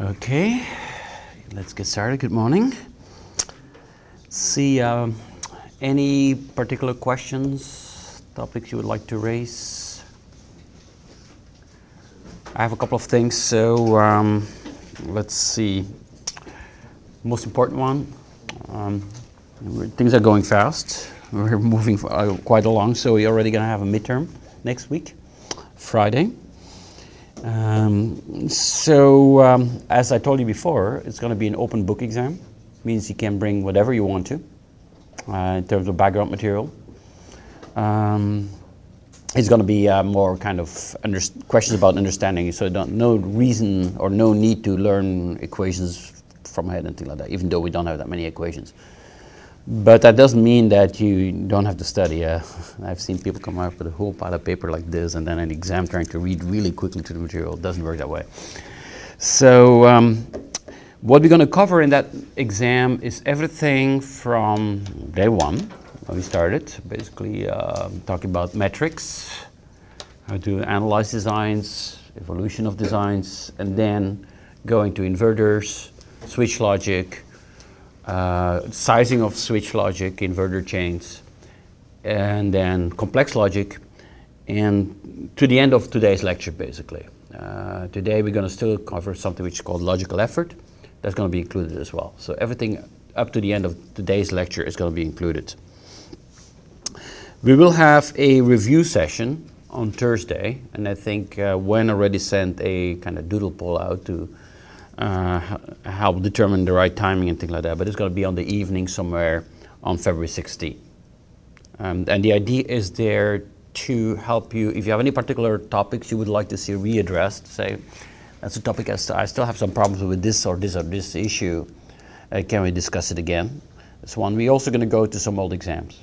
Okay, let's get started. Good morning. See, um, any particular questions, topics you would like to raise? I have a couple of things, so um, let's see. Most important one, um, things are going fast. We're moving uh, quite along, so we're already going to have a midterm next week, Friday. Um, so, um, as I told you before, it's going to be an open book exam. Means you can bring whatever you want to uh, in terms of background material. Um, it's going to be uh, more kind of questions about understanding. So, no reason or no need to learn equations from head and things like that. Even though we don't have that many equations. But that doesn't mean that you don't have to study. Uh, I've seen people come up with a whole pile of paper like this and then an exam trying to read really quickly to the material. It doesn't work that way. So, um, what we're going to cover in that exam is everything from day one, when we started, basically uh, talking about metrics, how to analyze designs, evolution of designs, and then going to inverters, switch logic, uh, sizing of switch logic, inverter chains, and then complex logic, and to the end of today's lecture, basically. Uh, today we're going to still cover something which is called logical effort. That's going to be included as well. So everything up to the end of today's lecture is going to be included. We will have a review session on Thursday, and I think uh, Wen already sent a kind of doodle poll out to uh, help determine the right timing and things like that. But it's going to be on the evening somewhere on February 16th. Um, and the idea is there to help you, if you have any particular topics you would like to see readdressed, say, that's a topic I, I still have some problems with this or this or this issue, uh, can we discuss it again? That's one. We're also going to go to some old exams.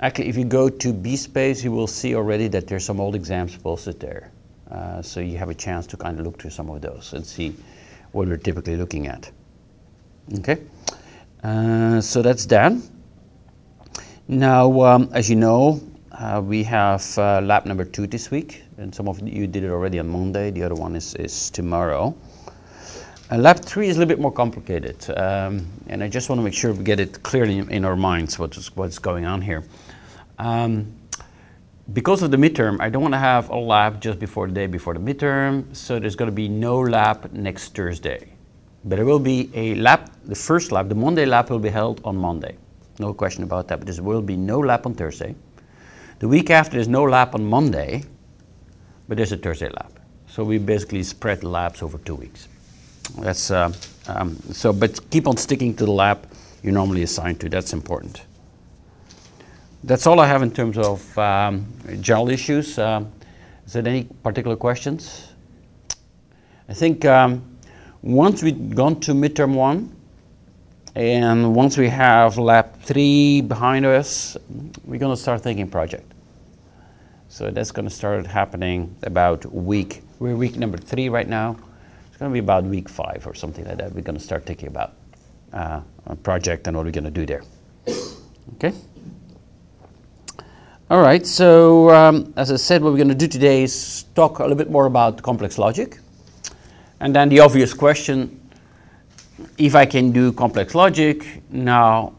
Actually, if you go to BSpace, you will see already that there's some old exams posted there. Uh, so you have a chance to kind of look through some of those and see what we're typically looking at. Okay, uh, so that's done. Now, um, as you know, uh, we have uh, lab number two this week, and some of you did it already on Monday. The other one is, is tomorrow. Uh, lab three is a little bit more complicated, um, and I just want to make sure we get it clearly in, in our minds what's, what's going on here. Um, because of the midterm, I don't want to have a lab just before the day before the midterm, so there's going to be no lab next Thursday. But there will be a lab, the first lab, the Monday lab will be held on Monday. No question about that, but there will be no lab on Thursday. The week after, there's no lab on Monday, but there's a Thursday lab. So we basically spread labs over two weeks. That's uh, um, so, but keep on sticking to the lab you're normally assigned to. That's important. That's all I have in terms of um, general issues. Um, is there any particular questions? I think um, once we've gone to midterm one, and once we have lab three behind us, we're going to start thinking project. So that's going to start happening about week. We're week number three right now. It's going to be about week five or something like that. We're going to start thinking about uh, a project and what we're going to do there. Okay. All right, so um, as I said, what we're going to do today is talk a little bit more about complex logic. And then the obvious question if I can do complex logic, now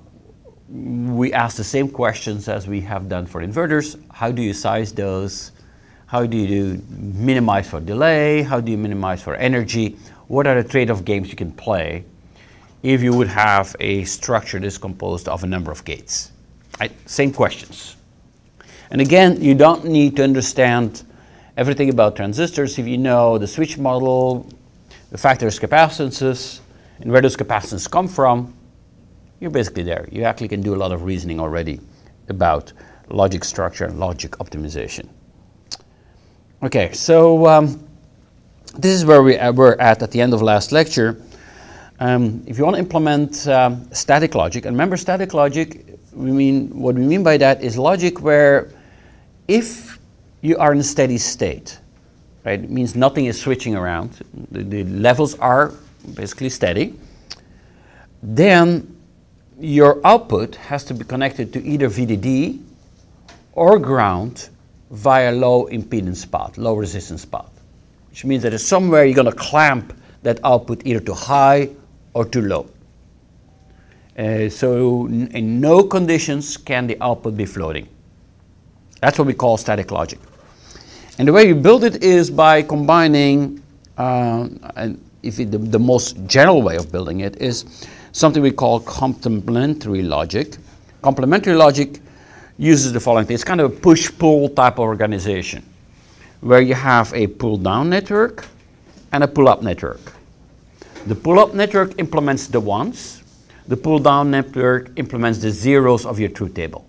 we ask the same questions as we have done for inverters. How do you size those? How do you do minimize for delay? How do you minimize for energy? What are the trade off games you can play if you would have a structure that's composed of a number of gates? Right? Same questions. And again, you don't need to understand everything about transistors if you know the switch model, the fact there's capacitances, and where those capacitances come from, you're basically there. You actually can do a lot of reasoning already about logic structure and logic optimization. Okay, so um, this is where we uh, were at at the end of last lecture. Um, if you want to implement um, static logic, and remember static logic, we mean what we mean by that is logic where if you are in a steady state, right, it means nothing is switching around, the, the levels are basically steady, then your output has to be connected to either VDD or ground via low impedance path, low resistance path, which means that somewhere you're going to clamp that output either to high or to low. Uh, so in no conditions can the output be floating. That's what we call static logic. And the way you build it is by combining, uh, and if it, the, the most general way of building it is something we call complementary logic. Complementary logic uses the following thing. It's kind of a push-pull type of organization where you have a pull-down network and a pull-up network. The pull-up network implements the ones. The pull-down network implements the zeros of your truth table.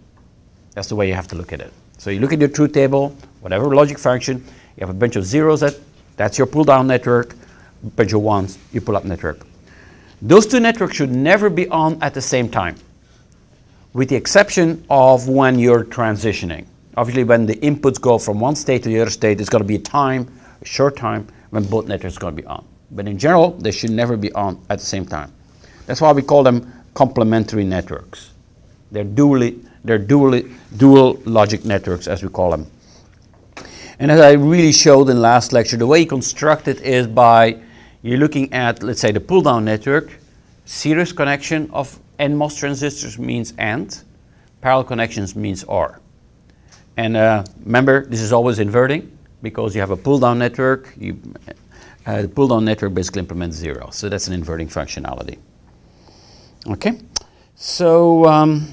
That's the way you have to look at it. So you look at your truth table, whatever logic function, you have a bunch of zeros that that's your pull-down network, a bunch of ones, your pull-up network. Those two networks should never be on at the same time, with the exception of when you're transitioning. Obviously, when the inputs go from one state to the other state, there's going to be a time, a short time, when both networks are going to be on. But in general, they should never be on at the same time. That's why we call them complementary networks. They're dually, they're dually, dual logic networks, as we call them. And as I really showed in last lecture, the way you construct it is by you're looking at, let's say, the pull-down network. Series connection of NMOS transistors means AND. Parallel connections means OR. And uh, remember, this is always inverting because you have a pull-down network. You, uh, the pull-down network basically implements zero. So that's an inverting functionality. Okay? So um,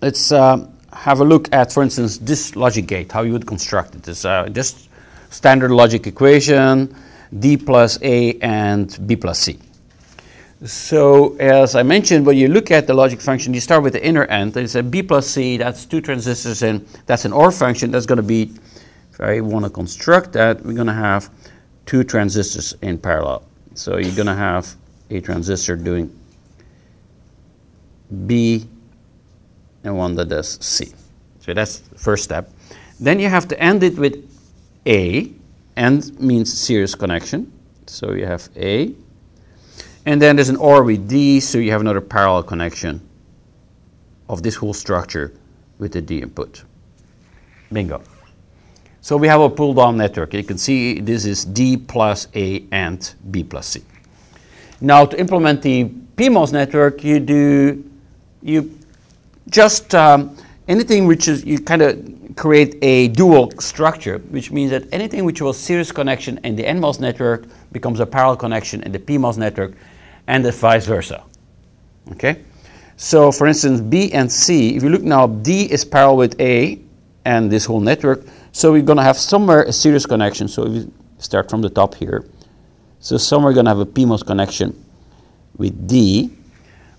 let's uh, have a look at, for instance, this logic gate, how you would construct it. It's uh, just standard logic equation, D plus A and B plus C. So as I mentioned, when you look at the logic function, you start with the inner end. It's a B plus C, that's two transistors in, that's an OR function. That's going to be, if I want to construct that, we're going to have two transistors in parallel. So you're going to have a transistor doing B and one that does C. So that's the first step. Then you have to end it with A. End means series connection. So you have A and then there's an OR with D, so you have another parallel connection of this whole structure with the D input. Bingo. So we have a pull down network. You can see this is D plus A and B plus C. Now to implement the PMOS network, you do, you just, um, anything which is, you kind of create a dual structure, which means that anything which was series connection in the NMOS network becomes a parallel connection in the PMOS network, and vice versa. Okay? So for instance, B and C, if you look now, D is parallel with A and this whole network, so we're going to have somewhere a series connection. So if you start from the top here, so somewhere we're going to have a PMOS connection with D,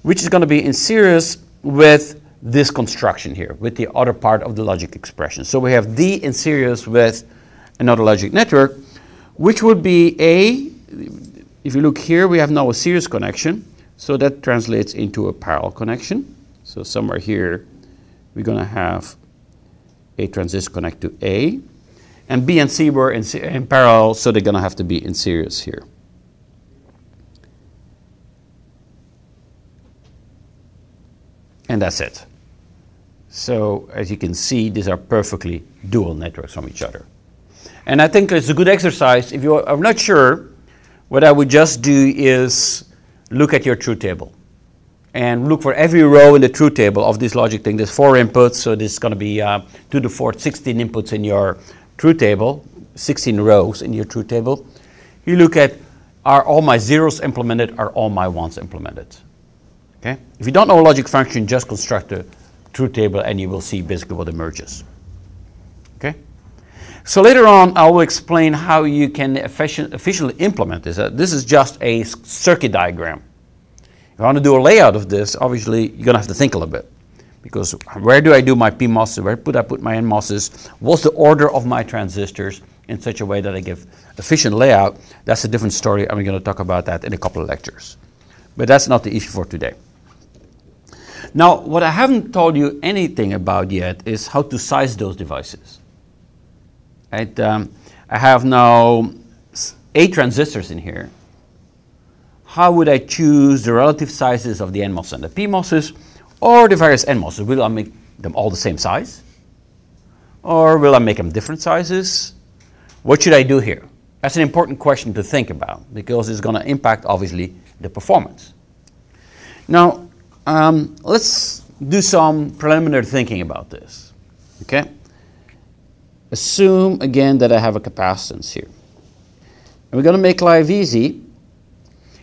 which is going to be in series with this construction here, with the other part of the logic expression. So we have D in series with another logic network, which would be A, if you look here, we have now a series connection. So that translates into a parallel connection. So somewhere here, we're going to have a transistor connect to A. And B and C were in, in parallel, so they're going to have to be in series here. And that's it. So as you can see, these are perfectly dual networks from each other. And I think it's a good exercise. If you are not sure, what I would just do is look at your truth table and look for every row in the truth table of this logic thing. There's four inputs, so this is going to be uh, 2 to the fourth, 16 inputs in your truth table, 16 rows in your truth table. You look at are all my zeros implemented, are all my ones implemented? Okay? If you don't know a logic function, just construct a truth table and you will see basically what emerges. Okay? So later on, I will explain how you can efficiently implement this. Uh, this is just a circuit diagram. If I want to do a layout of this, obviously you're going to have to think a little bit. Because where do I do my PMOSs? Where do I put my NMOSs? What's the order of my transistors in such a way that I give efficient layout? That's a different story, we're going to talk about that in a couple of lectures. But that's not the issue for today. Now, what I haven't told you anything about yet is how to size those devices. Right? Um, I have now eight transistors in here. How would I choose the relative sizes of the NMOS and the PMOSs, or the various NMOSs? Will I make them all the same size? Or will I make them different sizes? What should I do here? That's an important question to think about because it's going to impact, obviously, the performance. Now, um, let's do some preliminary thinking about this. Okay? Assume again that I have a capacitance here. And we're going to make life easy.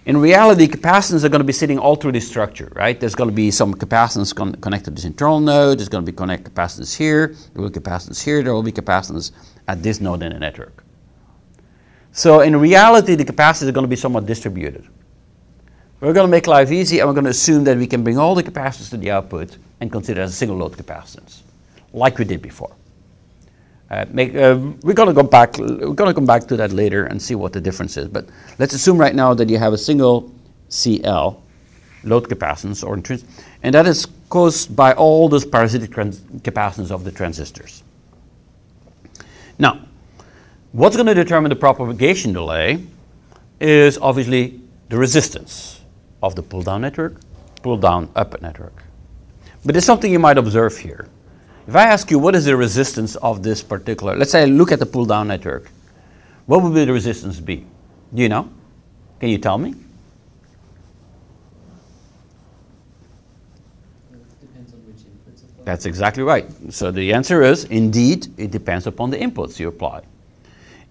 In reality, capacitance are going to be sitting all through this structure, right? There's going to be some capacitance con- connected to this internal node. There's going to be connect capacitance here. There will be capacitance here. There will be capacitance at this node in the network. So in reality, the capacitors are going to be somewhat distributed. We're going to make life easy and we're going to assume that we can bring all the capacitors to the output and consider as a single load capacitance, like we did before. Uh, make, uh, we're going to go back. We're going to come back to that later and see what the difference is. But let's assume right now that you have a single CL, load capacitance or intrinsic, and that is caused by all those parasitic capacitance of the transistors. Now, what's going to determine the propagation delay is obviously the resistance of the pull down network, pull down up network. But there's something you might observe here. If I ask you what is the resistance of this particular, let's say I look at the pull down network, what would the resistance be? Do you know? Can you tell me? That's exactly right. So the answer is indeed, it depends upon the inputs you apply.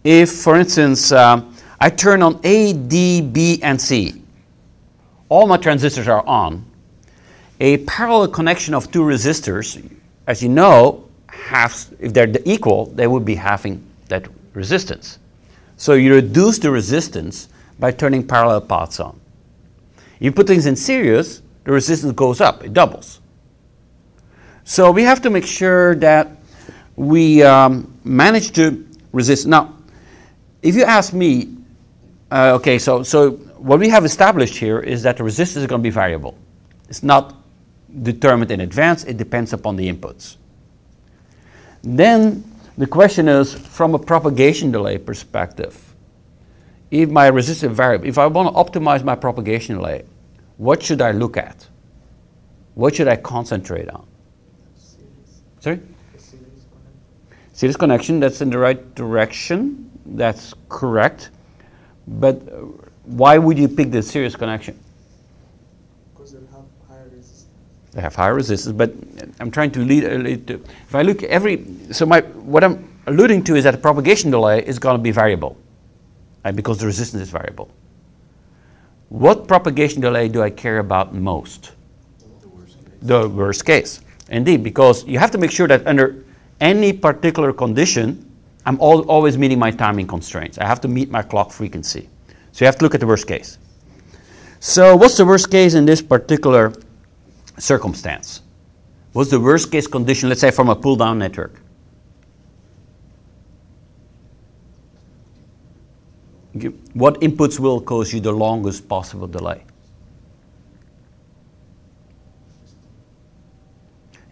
If, for instance, um, I turn on A, D, B, and C, all my transistors are on. A parallel connection of two resistors, as you know, halves, if they're equal, they would be halving that resistance. So you reduce the resistance by turning parallel paths on. You put things in series, the resistance goes up, it doubles. So we have to make sure that we um, manage to resist. Now, if you ask me, uh, okay, so, so what we have established here is that the resistance is going to be variable. It's not determined in advance, it depends upon the inputs. Then the question is from a propagation delay perspective, if my resistance variable, if I want to optimize my propagation delay, what should I look at? What should I concentrate on? Sorry? Series connection. series connection, that's in the right direction. That's correct. But uh, why would you pick the series connection? Because they have higher resistance. They have higher resistance, but I'm trying to lead, uh, lead to, if I look every, so my, what I'm alluding to is that the propagation delay is going to be variable, right, because the resistance is variable. What propagation delay do I care about most? The worst case. The worst case. Indeed, because you have to make sure that under any particular condition, I'm al- always meeting my timing constraints. I have to meet my clock frequency. So you have to look at the worst case. So, what's the worst case in this particular circumstance? What's the worst case condition, let's say, from a pull down network? What inputs will cause you the longest possible delay?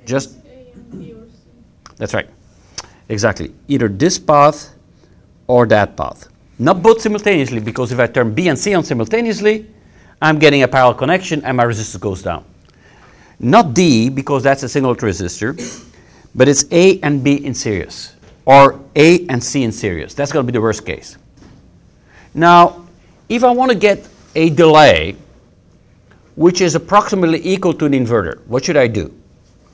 Just that's right. Exactly. Either this path or that path. Not both simultaneously, because if I turn B and C on simultaneously, I'm getting a parallel connection and my resistance goes down. Not D, because that's a single resistor, but it's A and B in series, or A and C in series. That's going to be the worst case. Now, if I want to get a delay which is approximately equal to an inverter, what should I do?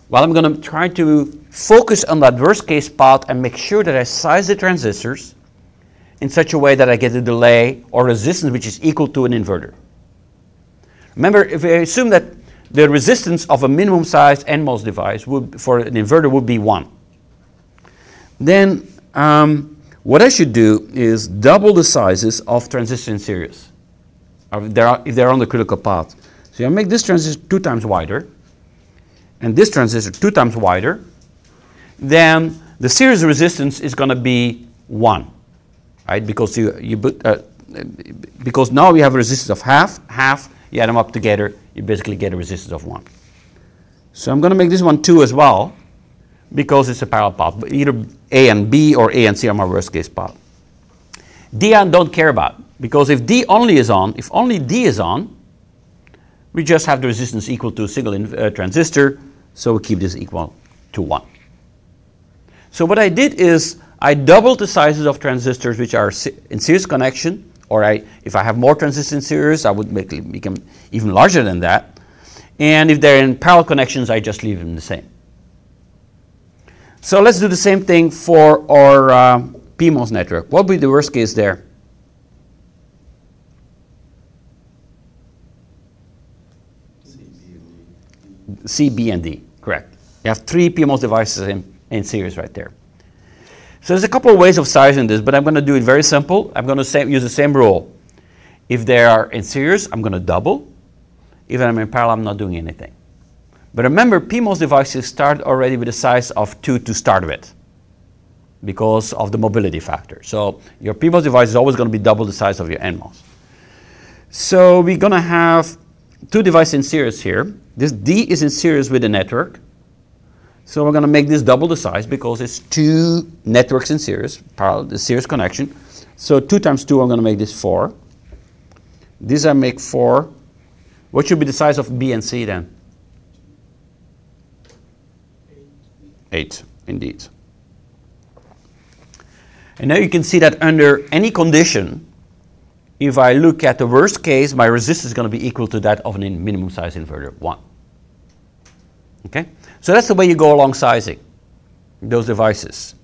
Well, I'm going to try to focus on that worst case path and make sure that I size the transistors in such a way that I get a delay or resistance which is equal to an inverter. Remember, if I assume that the resistance of a minimum sized NMOS device would, for an inverter would be 1, then um, what I should do is double the sizes of transistors in series, if they're, if they're on the critical path. So I make this transistor two times wider, and this transistor two times wider, then the series resistance is going to be 1 right? Because you, you uh, because now we have a resistance of half, half, you add them up together, you basically get a resistance of 1. So I'm going to make this one 2 as well, because it's a parallel path. Either A and B or A and C are my worst case path. D I don't care about, because if D only is on, if only D is on, we just have the resistance equal to a single uh, transistor, so we keep this equal to 1. So what I did is I double the sizes of transistors which are in series connection, or I, if I have more transistors in series, I would make, make them even larger than that. And if they're in parallel connections, I just leave them the same. So let's do the same thing for our uh, PMOS network. What would be the worst case there? C, B, and D. C, B, and D, correct. You have three PMOS devices in, in series right there. So there's a couple of ways of sizing this, but I'm going to do it very simple. I'm going to use the same rule. If they are in series, I'm going to double. If I'm in parallel, I'm not doing anything. But remember, PMOS devices start already with a size of 2 to start with because of the mobility factor. So your PMOS device is always going to be double the size of your NMOS. So we're going to have two devices in series here. This D is in series with the network. So we're going to make this double the size because it's two networks in series, parallel, the series connection. So 2 times 2, I'm going to make this 4. This I make 4. What should be the size of B and C then? Eight. 8, indeed. And now you can see that under any condition, if I look at the worst case, my resistance is going to be equal to that of a minimum size inverter, 1. Okay? So that's the way you go along sizing those devices.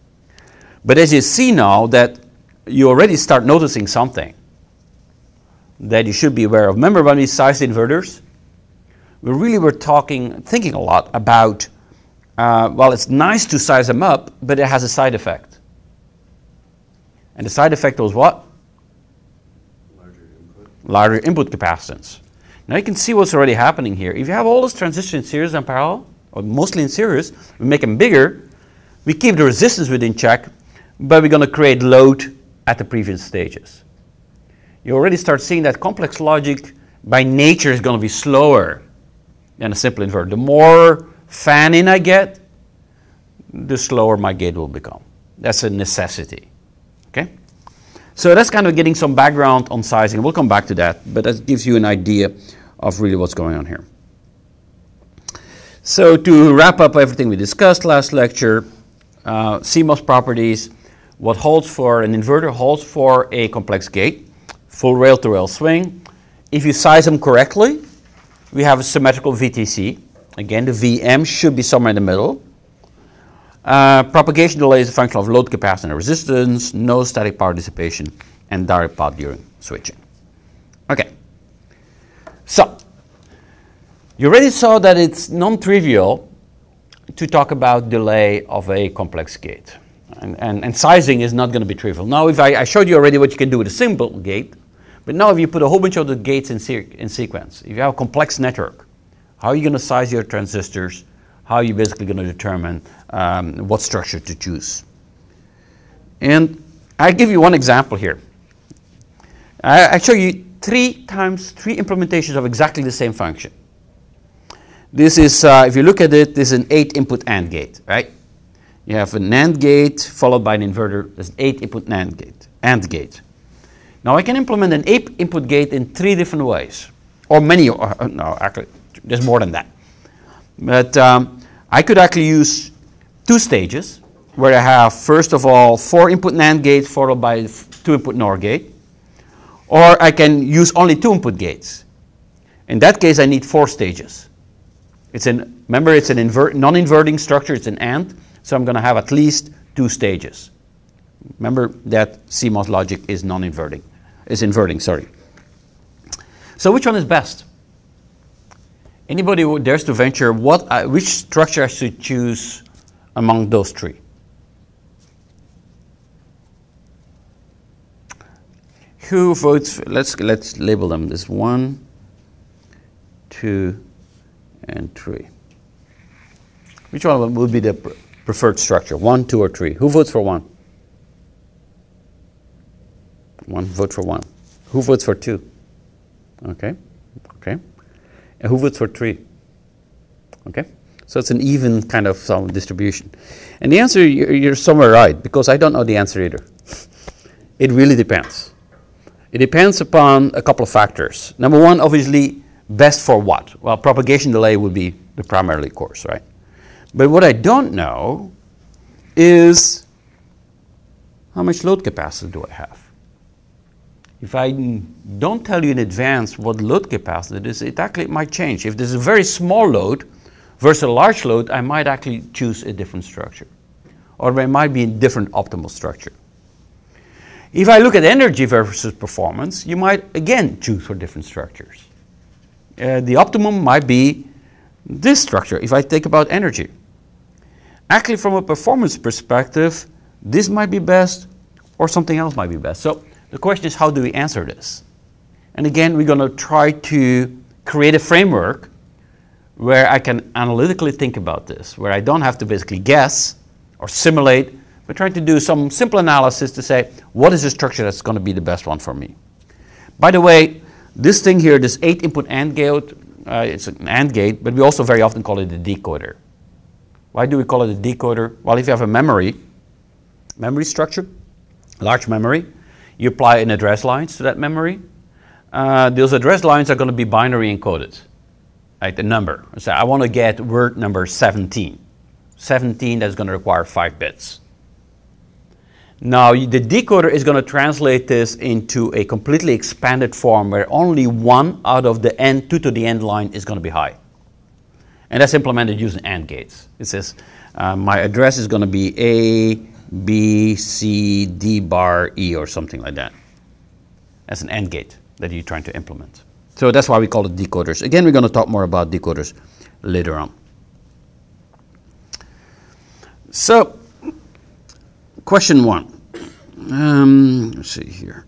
But as you see now that you already start noticing something that you should be aware of. Remember when we sized inverters? We really were talking, thinking a lot about, uh, well, it's nice to size them up, but it has a side effect. And the side effect was what? Larger input. larger input capacitance. Now you can see what's already happening here. If you have all those transistors in series and parallel, or mostly in series, we make them bigger, we keep the resistance within check, but we're going to create load at the previous stages. You already start seeing that complex logic by nature is going to be slower than a simple inverter. The more fan in I get, the slower my gate will become. That's a necessity. Okay? So that's kind of getting some background on sizing. We'll come back to that, but that gives you an idea of really what's going on here. So to wrap up everything we discussed last lecture, uh, CMOS properties, what holds for an inverter holds for a complex gate, full rail-to-rail swing. If you size them correctly, we have a symmetrical VTC. Again, the VM should be somewhere in the middle. Uh, propagation delay is a function of load capacity and resistance, no static power dissipation, and direct path during switching. Okay. So, you already saw that it's non-trivial to talk about delay of a complex gate. And, and, and sizing is not going to be trivial. Now, if I, I, showed you already what you can do with a simple gate, but now if you put a whole bunch of the gates in, se- in sequence, if you have a complex network, how are you going to size your transistors? How are you basically going to determine um, what structure to choose? And I give you one example here. I, I show you three times three implementations of exactly the same function. This is, uh, if you look at it, this is an eight input AND gate, right? You have an NAND gate followed by an inverter. There's an eight input NAND gate, AND gate. Now I can implement an eight input gate in three different ways, or many, or, no, actually, there's more than that. But um, I could actually use two stages where I have, first of all, four input NAND gates followed by two input NOR gate. Or I can use only two input gates. In that case, I need four stages. It's an, remember, it's an invert, non-inverting structure, it's an AND, so I'm going to have at least two stages. Remember that CMOS logic is non-inverting, is inverting, sorry. So which one is best? Anybody who dares to venture what, I, which structure I should choose among those three? Who votes? Let's let's label them. This one, two, and three. Which one of them would be the preferred structure? One, two, or three? Who votes for one? One vote for one. Who votes for two? Okay, okay. And who votes for three? Okay, so it's an even kind of some distribution. And the answer, you're somewhere right, because I don't know the answer either. It really depends. It depends upon a couple of factors. Number one, obviously, best for what? Well, propagation delay would be the primarily course, right? But what I don't know is how much load capacity do I have? If I don't tell you in advance what load capacity is, it actually might change. If there's a very small load versus a large load, I might actually choose a different structure. Or there might be a different optimal structure. If I look at energy versus performance, you might again choose for different structures. Uh, the optimum might be this structure if I think about energy. Actually, from a performance perspective, this might be best or something else might be best. So the question is how do we answer this? And again, we're going to try to create a framework where I can analytically think about this, where I don't have to basically guess or simulate, but try to do some simple analysis to say what is the structure that's going to be the best one for me. By the way, this thing here, this eight input AND gate, uh, it's an AND gate, but we also very often call it a decoder. Why do we call it a decoder? Well, if you have a memory, memory structure, large memory, you apply an address lines to that memory. Uh, those address lines are going to be binary encoded, right? The number. So I want to get word number 17. 17 that's going to require five bits. Now the decoder is going to translate this into a completely expanded form where only one out of the n, 2 to the n line is going to be high. And that's implemented using AND gates. It says uh, my address is going to be A, B, C, D bar, E, or something like that. That's an AND gate that you're trying to implement. So that's why we call it decoders. Again, we're going to talk more about decoders later on. So, question one. Um, let's see here.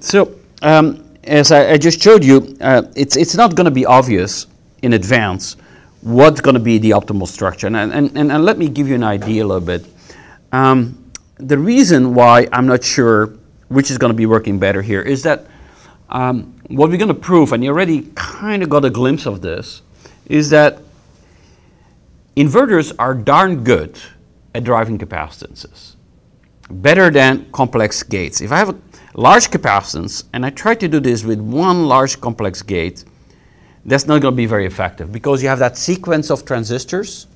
So, um, as I, I, just showed you, uh, it's, it's not going to be obvious in advance what's going to be the optimal structure. And, and, and, and, let me give you an idea a little bit. Um, the reason why I'm not sure which is going to be working better here is that um, what we're going to prove, and you already kind of got a glimpse of this, is that inverters are darn good at driving capacitances, better than complex gates. If I have a large capacitance and I try to do this with one large complex gate, that's not going to be very effective because you have that sequence of transistors,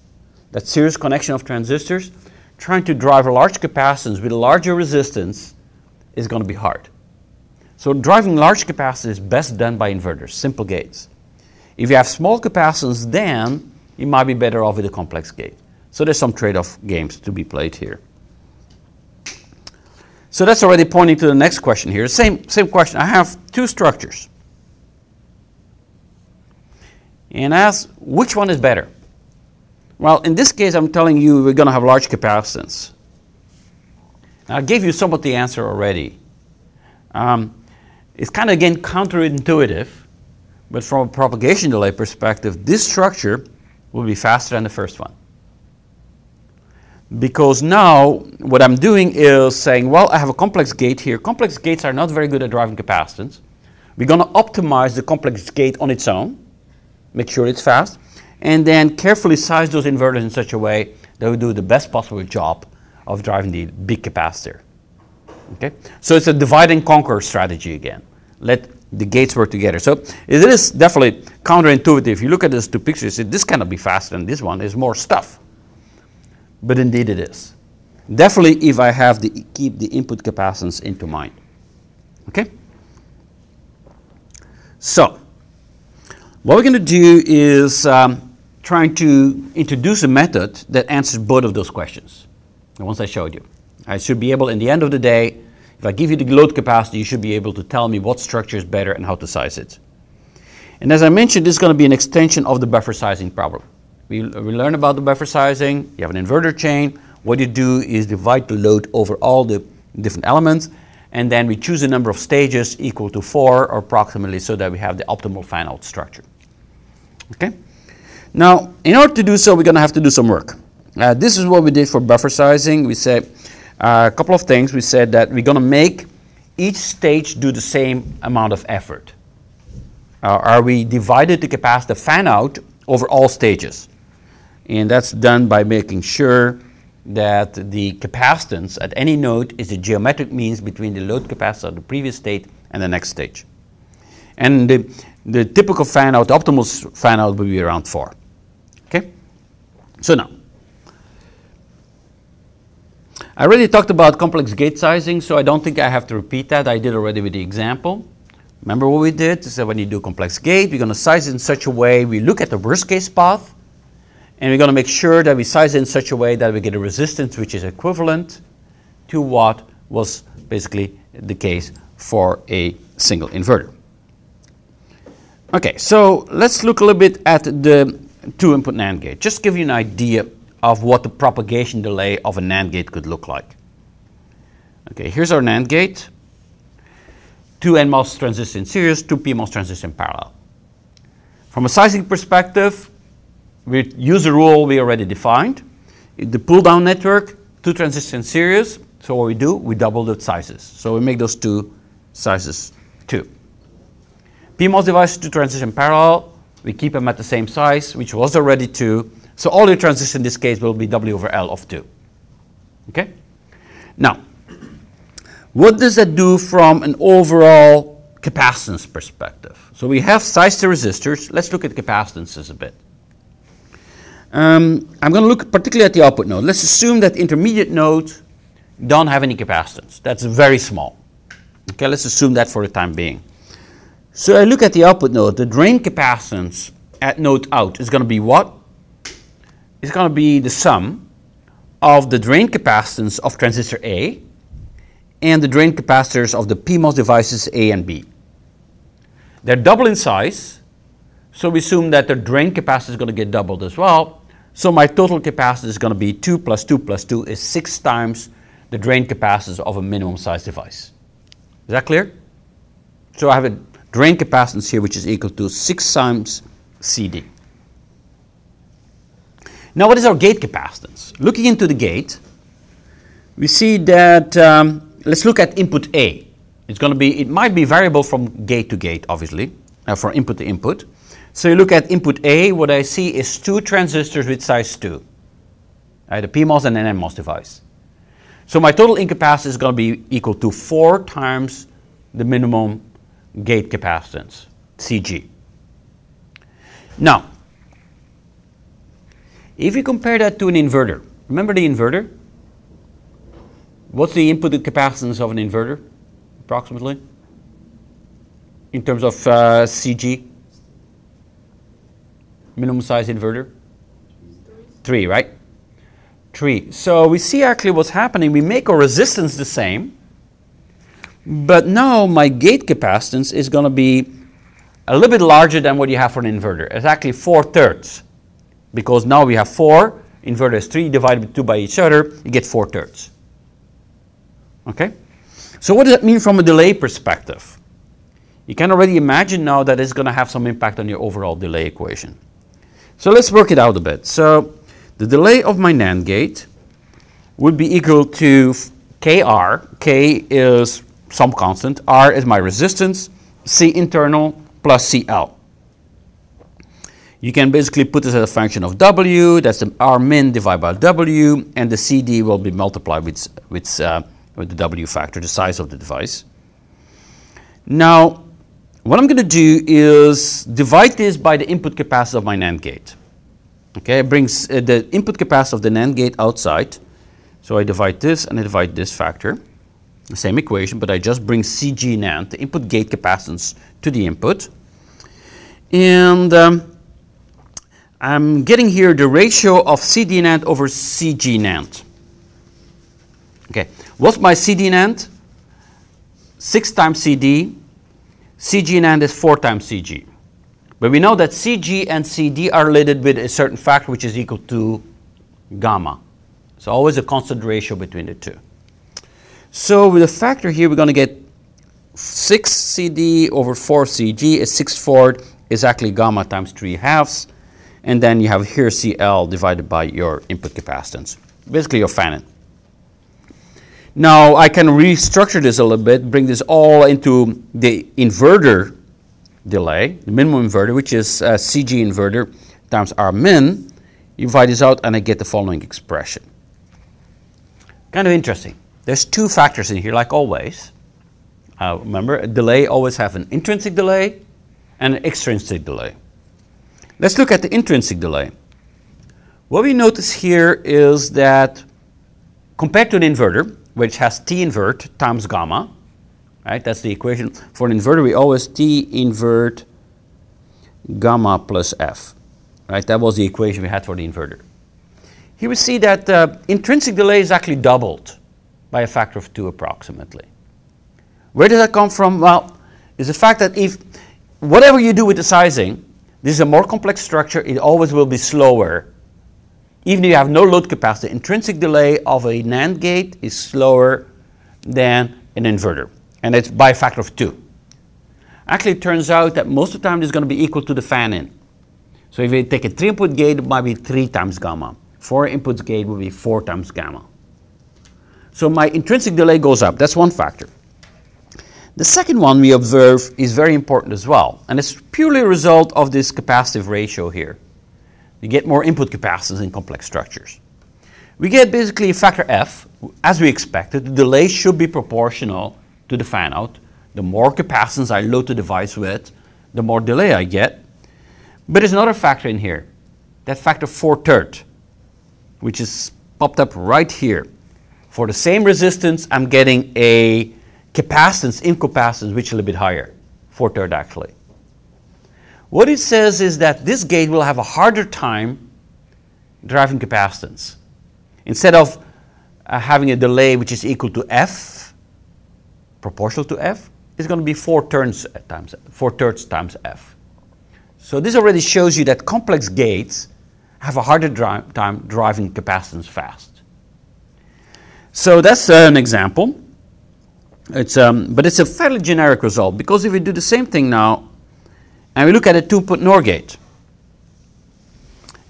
that series connection of transistors. Trying to drive a large capacitance with a larger resistance is going to be hard. So driving large capacitance is best done by inverters, simple gates. If you have small capacitance, then you might be better off with a complex gate. So there's some trade-off games to be played here. So that's already pointing to the next question here. Same, same question. I have two structures and ask which one is better. Well, in this case, I'm telling you we're going to have large capacitance. Now, I gave you some of the answer already. Um, it's kind of again counterintuitive, but from a propagation delay perspective, this structure will be faster than the first one. Because now what I'm doing is saying, well, I have a complex gate here. Complex gates are not very good at driving capacitance. We're going to optimize the complex gate on its own make sure it's fast, and then carefully size those inverters in such a way that we do the best possible job of driving the big capacitor. Okay? So it's a divide and conquer strategy again. Let the gates work together. So it is definitely counterintuitive. If you look at these two pictures, this cannot be faster than this one. There's more stuff. But indeed it is. Definitely if I have the keep the input capacitance into mind. Okay? So what we're going to do is um, trying to introduce a method that answers both of those questions, the ones I showed you. I should be able, in the end of the day, if I give you the load capacity, you should be able to tell me what structure is better and how to size it. And as I mentioned, this is going to be an extension of the buffer sizing problem. We, we learn about the buffer sizing. You have an inverter chain. What you do is divide the load over all the different elements, and then we choose a number of stages equal to four or approximately so that we have the optimal fan-out structure. Okay? Now, in order to do so, we're going to have to do some work. Uh, this is what we did for buffer sizing. We said a couple of things. We said that we're going to make each stage do the same amount of effort. Uh, are we divided the capacity fan out over all stages? And that's done by making sure that the capacitance at any node is the geometric means between the load capacitance of the previous state and the next stage. And the, the typical fan out, the optimal fan out will be around 4. Okay? So now, I already talked about complex gate sizing, so I don't think I have to repeat that. I did already with the example. Remember what we did? So when you do complex gate, we're going to size it in such a way, we look at the worst case path, and we're going to make sure that we size it in such a way that we get a resistance which is equivalent to what was basically the case for a single inverter. Okay, so let's look a little bit at the two input NAND gate. Just give you an idea of what the propagation delay of a NAND gate could look like. Okay, here's our NAND gate. Two NMOS transistors in series, two PMOS transistors in parallel. From a sizing perspective, we use a rule we already defined. The pull down network, two transistors in series. So what we do, we double the sizes. So we make those two sizes two. PMOS devices, two transistors in parallel. We keep them at the same size, which was already two. So all your transistors in this case will be W over L of two. Okay? Now, what does that do from an overall capacitance perspective? So we have sized resistors. Let's look at capacitances a bit. Um, I'm going to look particularly at the output node. Let's assume that intermediate nodes don't have any capacitance. That's very small. Okay, let's assume that for the time being. So I look at the output node. The drain capacitance at node out is going to be what? It's going to be the sum of the drain capacitance of transistor A and the drain capacitors of the PMOS devices A and B. They're double in size, so we assume that the drain capacitance is going to get doubled as well. So my total capacitance is going to be 2 plus 2 plus 2 is 6 times the drain capacitance of a minimum size device. Is that clear? So I have a drain capacitance here which is equal to 6 times CD. Now what is our gate capacitance? Looking into the gate, we see that, um, let's look at input A. It's going to be, it might be variable from gate to gate, obviously, uh, from input to input. So you look at input A, what I see is two transistors with size 2, right, a PMOS and an NMOS device. So my total incapacitance is going to be equal to 4 times the minimum gate capacitance, CG. Now, if you compare that to an inverter, remember the inverter? What's the input capacitance of an inverter, approximately? In terms of uh, CG? minimum size inverter? Three, right? Three. So we see actually what's happening. We make our resistance the same, but now my gate capacitance is going to be a little bit larger than what you have for an inverter. It's actually four thirds, because now we have four. Inverter is three divided by two by each other. You get four thirds. Okay. So what does that mean from a delay perspective? You can already imagine now that it's going to have some impact on your overall delay equation. So let's work it out a bit. So the delay of my NAND gate would be equal to Kr. K is some constant. R is my resistance. C internal plus CL. You can basically put this as a function of W. That's the R min divided by W. And the CD will be multiplied with, with, uh, with the W factor, the size of the device. Now, what I'm going to do is divide this by the input capacitance of my NAND gate. Okay, it brings uh, the input capacitance of the NAND gate outside. So I divide this and I divide this factor. The same equation, but I just bring CG NAND, the input gate capacitance, to the input. And um, I'm getting here the ratio of CD NAND over CG NAND. Okay, what's my CD NAND? 6 times CD CG NAND is 4 times CG. But we know that CG and CD are related with a certain factor which is equal to gamma. So always a constant ratio between the two. So with the factor here, we're going to get 6 CD over 4 CG is 6 fourth is actually gamma times 3 halves. And then you have here CL divided by your input capacitance, basically your fan-in. Now I can restructure this a little bit, bring this all into the inverter delay, the minimum inverter, which is uh, CG inverter times R min. You divide this out and I get the following expression. Kind of interesting. There's two factors in here, like always. Uh, remember, a delay always have an intrinsic delay and an extrinsic delay. Let's look at the intrinsic delay. What we notice here is that compared to an inverter, which has T invert times gamma, right? That's the equation. For an inverter, we always T invert gamma plus F, right? That was the equation we had for the inverter. Here we see that uh, intrinsic delay is actually doubled by a factor of two approximately. Where does that come from? Well, it's the fact that if whatever you do with the sizing, this is a more complex structure, it always will be slower. Even if you have no load capacity, intrinsic delay of a NAND gate is slower than an inverter. And it's by a factor of two. Actually, it turns out that most of the time it's going to be equal to the fan in. So if you take a three input gate, it might be three times gamma. Four inputs gate will be four times gamma. So my intrinsic delay goes up. That's one factor. The second one we observe is very important as well, and it's purely a result of this capacitive ratio here. You get more input capacitance in complex structures. We get basically a factor F, as we expected. The delay should be proportional to the fan out. The more capacitance I load the device with, the more delay I get. But there's another factor in here, that factor 4 third, which is popped up right here. For the same resistance, I'm getting a capacitance, incapacitance, which is a little bit higher, 4 third actually. What it says is that this gate will have a harder time driving capacitance. Instead of uh, having a delay which is equal to F, proportional to F, it's going to be 4 turns times 4 thirds times F. So this already shows you that complex gates have a harder time driving capacitance fast. So that's uh, an example. It's, um, but it's a fairly generic result because if we do the same thing now and we look at a two input NOR gate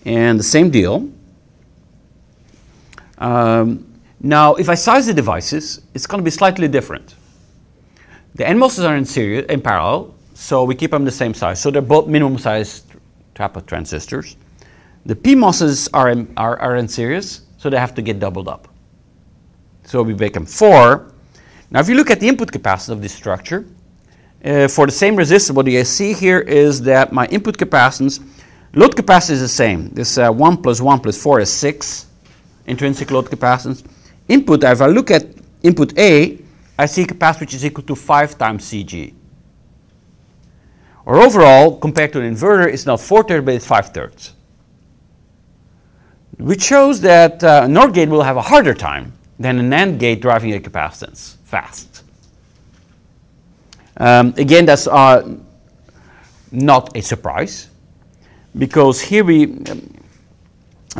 and the same deal. Um, now, if I size the devices, it's going to be slightly different. The NMOSes are in series, in parallel, so we keep them the same size. So they're both minimum size type of transistors. The PMOSes are in, are, are in series, so they have to get doubled up. So we make them four. Now, if you look at the input capacitance of this structure, uh, for the same resistor, what you see here is that my input capacitance, load capacitance is the same. This uh, 1 plus 1 plus 4 is 6 intrinsic load capacitance. Input, if I look at input A, I see capacitance which is equal to 5 times CG. Or overall, compared to an inverter, it's not 4 thirds, but it's 5 thirds. Which shows that uh, NOR gate will have a harder time than a NAND gate driving a capacitance fast. Um, again, that's uh, not a surprise because here we, um,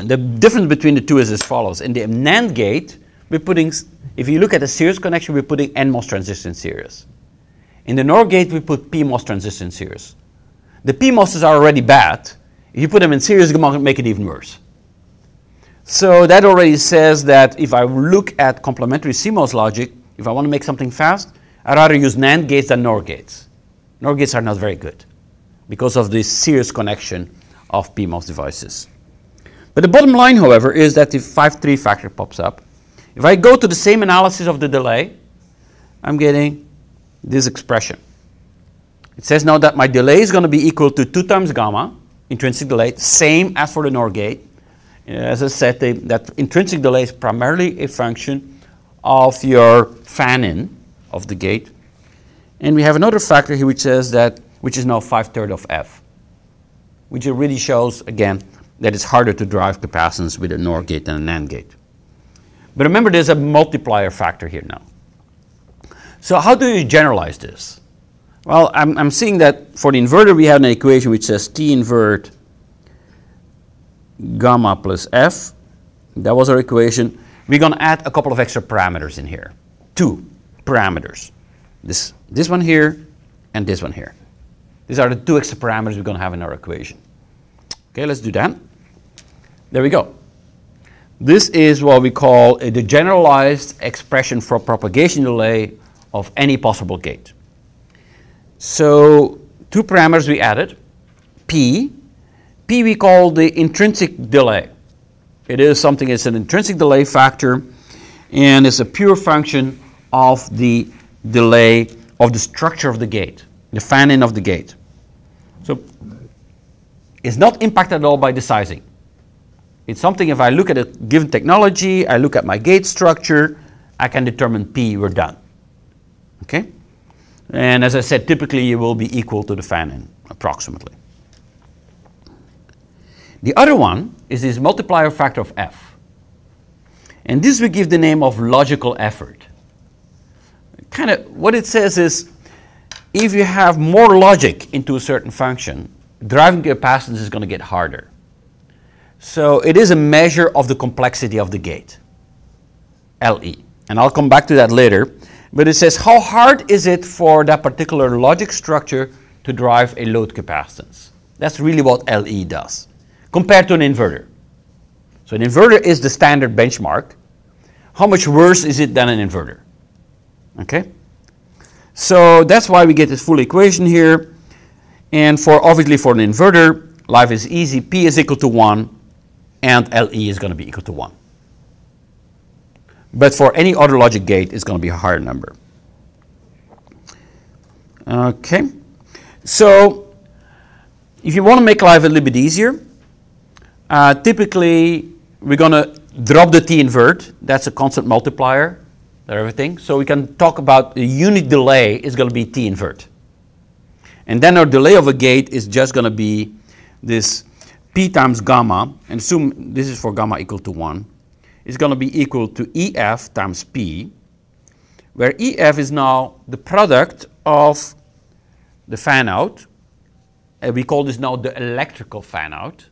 the difference between the two is as follows. In the NAND gate, we're putting, if you look at the series connection, we're putting NMOS transistor in series. In the NOR gate, we put PMOS transistor in series. The PMOSs are already bad. If you put them in series, going to make it even worse. So that already says that if I look at complementary CMOS logic, if I want to make something fast, I'd rather use NAND gates than NOR gates. NOR gates are not very good because of this series connection of PMOS devices. But the bottom line, however, is that the 5-3 factor pops up. If I go to the same analysis of the delay, I'm getting this expression. It says now that my delay is going to be equal to 2 times gamma, intrinsic delay, same as for the NOR gate. As I said, they, that intrinsic delay is primarily a function of your fan-in of the gate. And we have another factor here which says that, which is now 5 thirds of F, which really shows, again, that it's harder to drive capacitance with a NOR gate than a NAND gate. But remember, there's a multiplier factor here now. So how do you generalize this? Well, I'm, I'm seeing that for the inverter, we have an equation which says T invert gamma plus F. That was our equation. We're going to add a couple of extra parameters in here. Two parameters. This, this one here and this one here. These are the two extra parameters we're going to have in our equation. Okay, let's do that. There we go. This is what we call a, the generalized expression for propagation delay of any possible gate. So two parameters we added. P. P we call the intrinsic delay. It is something, it's an intrinsic delay factor, and it's a pure function of the delay of the structure of the gate, the fan-in of the gate. So it's not impacted at all by the sizing. It's something if I look at a given technology, I look at my gate structure, I can determine P, we're done. Okay? And as I said, typically it will be equal to the fan-in, approximately. The other one is this multiplier factor of F. And this we give the name of logical effort. Kind of what it says is if you have more logic into a certain function, driving capacitance is going to get harder. So it is a measure of the complexity of the gate, LE. And I'll come back to that later. But it says how hard is it for that particular logic structure to drive a load capacitance? That's really what LE does compared to an inverter. So an inverter is the standard benchmark. How much worse is it than an inverter? Okay? So that's why we get this full equation here. And for obviously for an inverter, life is easy. P is equal to 1 and LE is going to be equal to 1. But for any other logic gate, it's going to be a higher number. Okay. So if you want to make life a little bit easier, uh, typically we're going to drop the T invert. That's a constant multiplier everything. So we can talk about the unit delay is going to be T invert. And then our delay of a gate is just going to be this P times gamma, and assume this is for gamma equal to 1, is going to be equal to EF times P, where EF is now the product of the fan out. And we call this now the electrical fan out.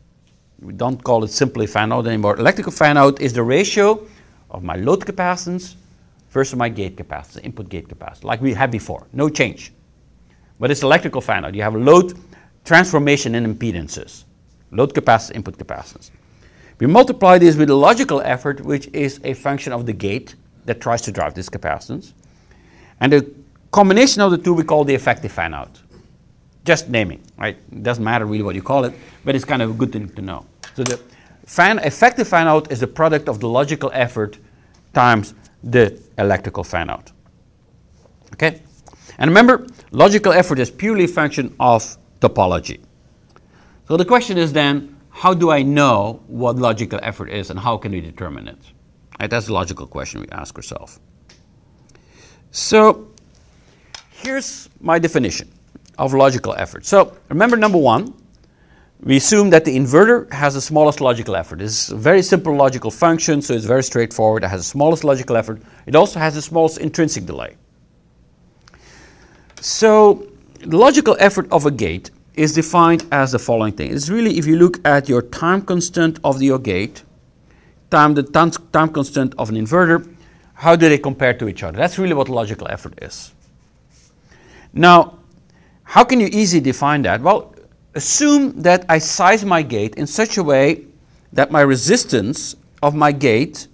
We don't call it simply fan out anymore. Electrical fan out is the ratio of my load capacitance versus my gate capacitance, input gate capacitance, like we had before, no change. But it's electrical fan out. You have load transformation in impedances, load capacitance, input capacitance. We multiply this with a logical effort, which is a function of the gate that tries to drive this capacitance. And the combination of the two we call the effective fan out. Just naming, right? It doesn't matter really what you call it, but it's kind of a good thing to know. So the fan, effective fan out is the product of the logical effort times the electrical fan out. Okay? And remember, logical effort is purely a function of topology. So the question is then, how do I know what logical effort is and how can we determine it? Right, that's the logical question we ask ourselves. So here's my definition of logical effort. So remember number one, we assume that the inverter has the smallest logical effort. It's a very simple logical function, so it's very straightforward. It has the smallest logical effort. It also has the smallest intrinsic delay. So the logical effort of a gate is defined as the following thing. It's really if you look at your time constant of your gate, time the time, constant of an inverter, how do they compare to each other? That's really what logical effort is. Now, how can you easily define that? Well, assume that I size my gate in such a way that my resistance of my gate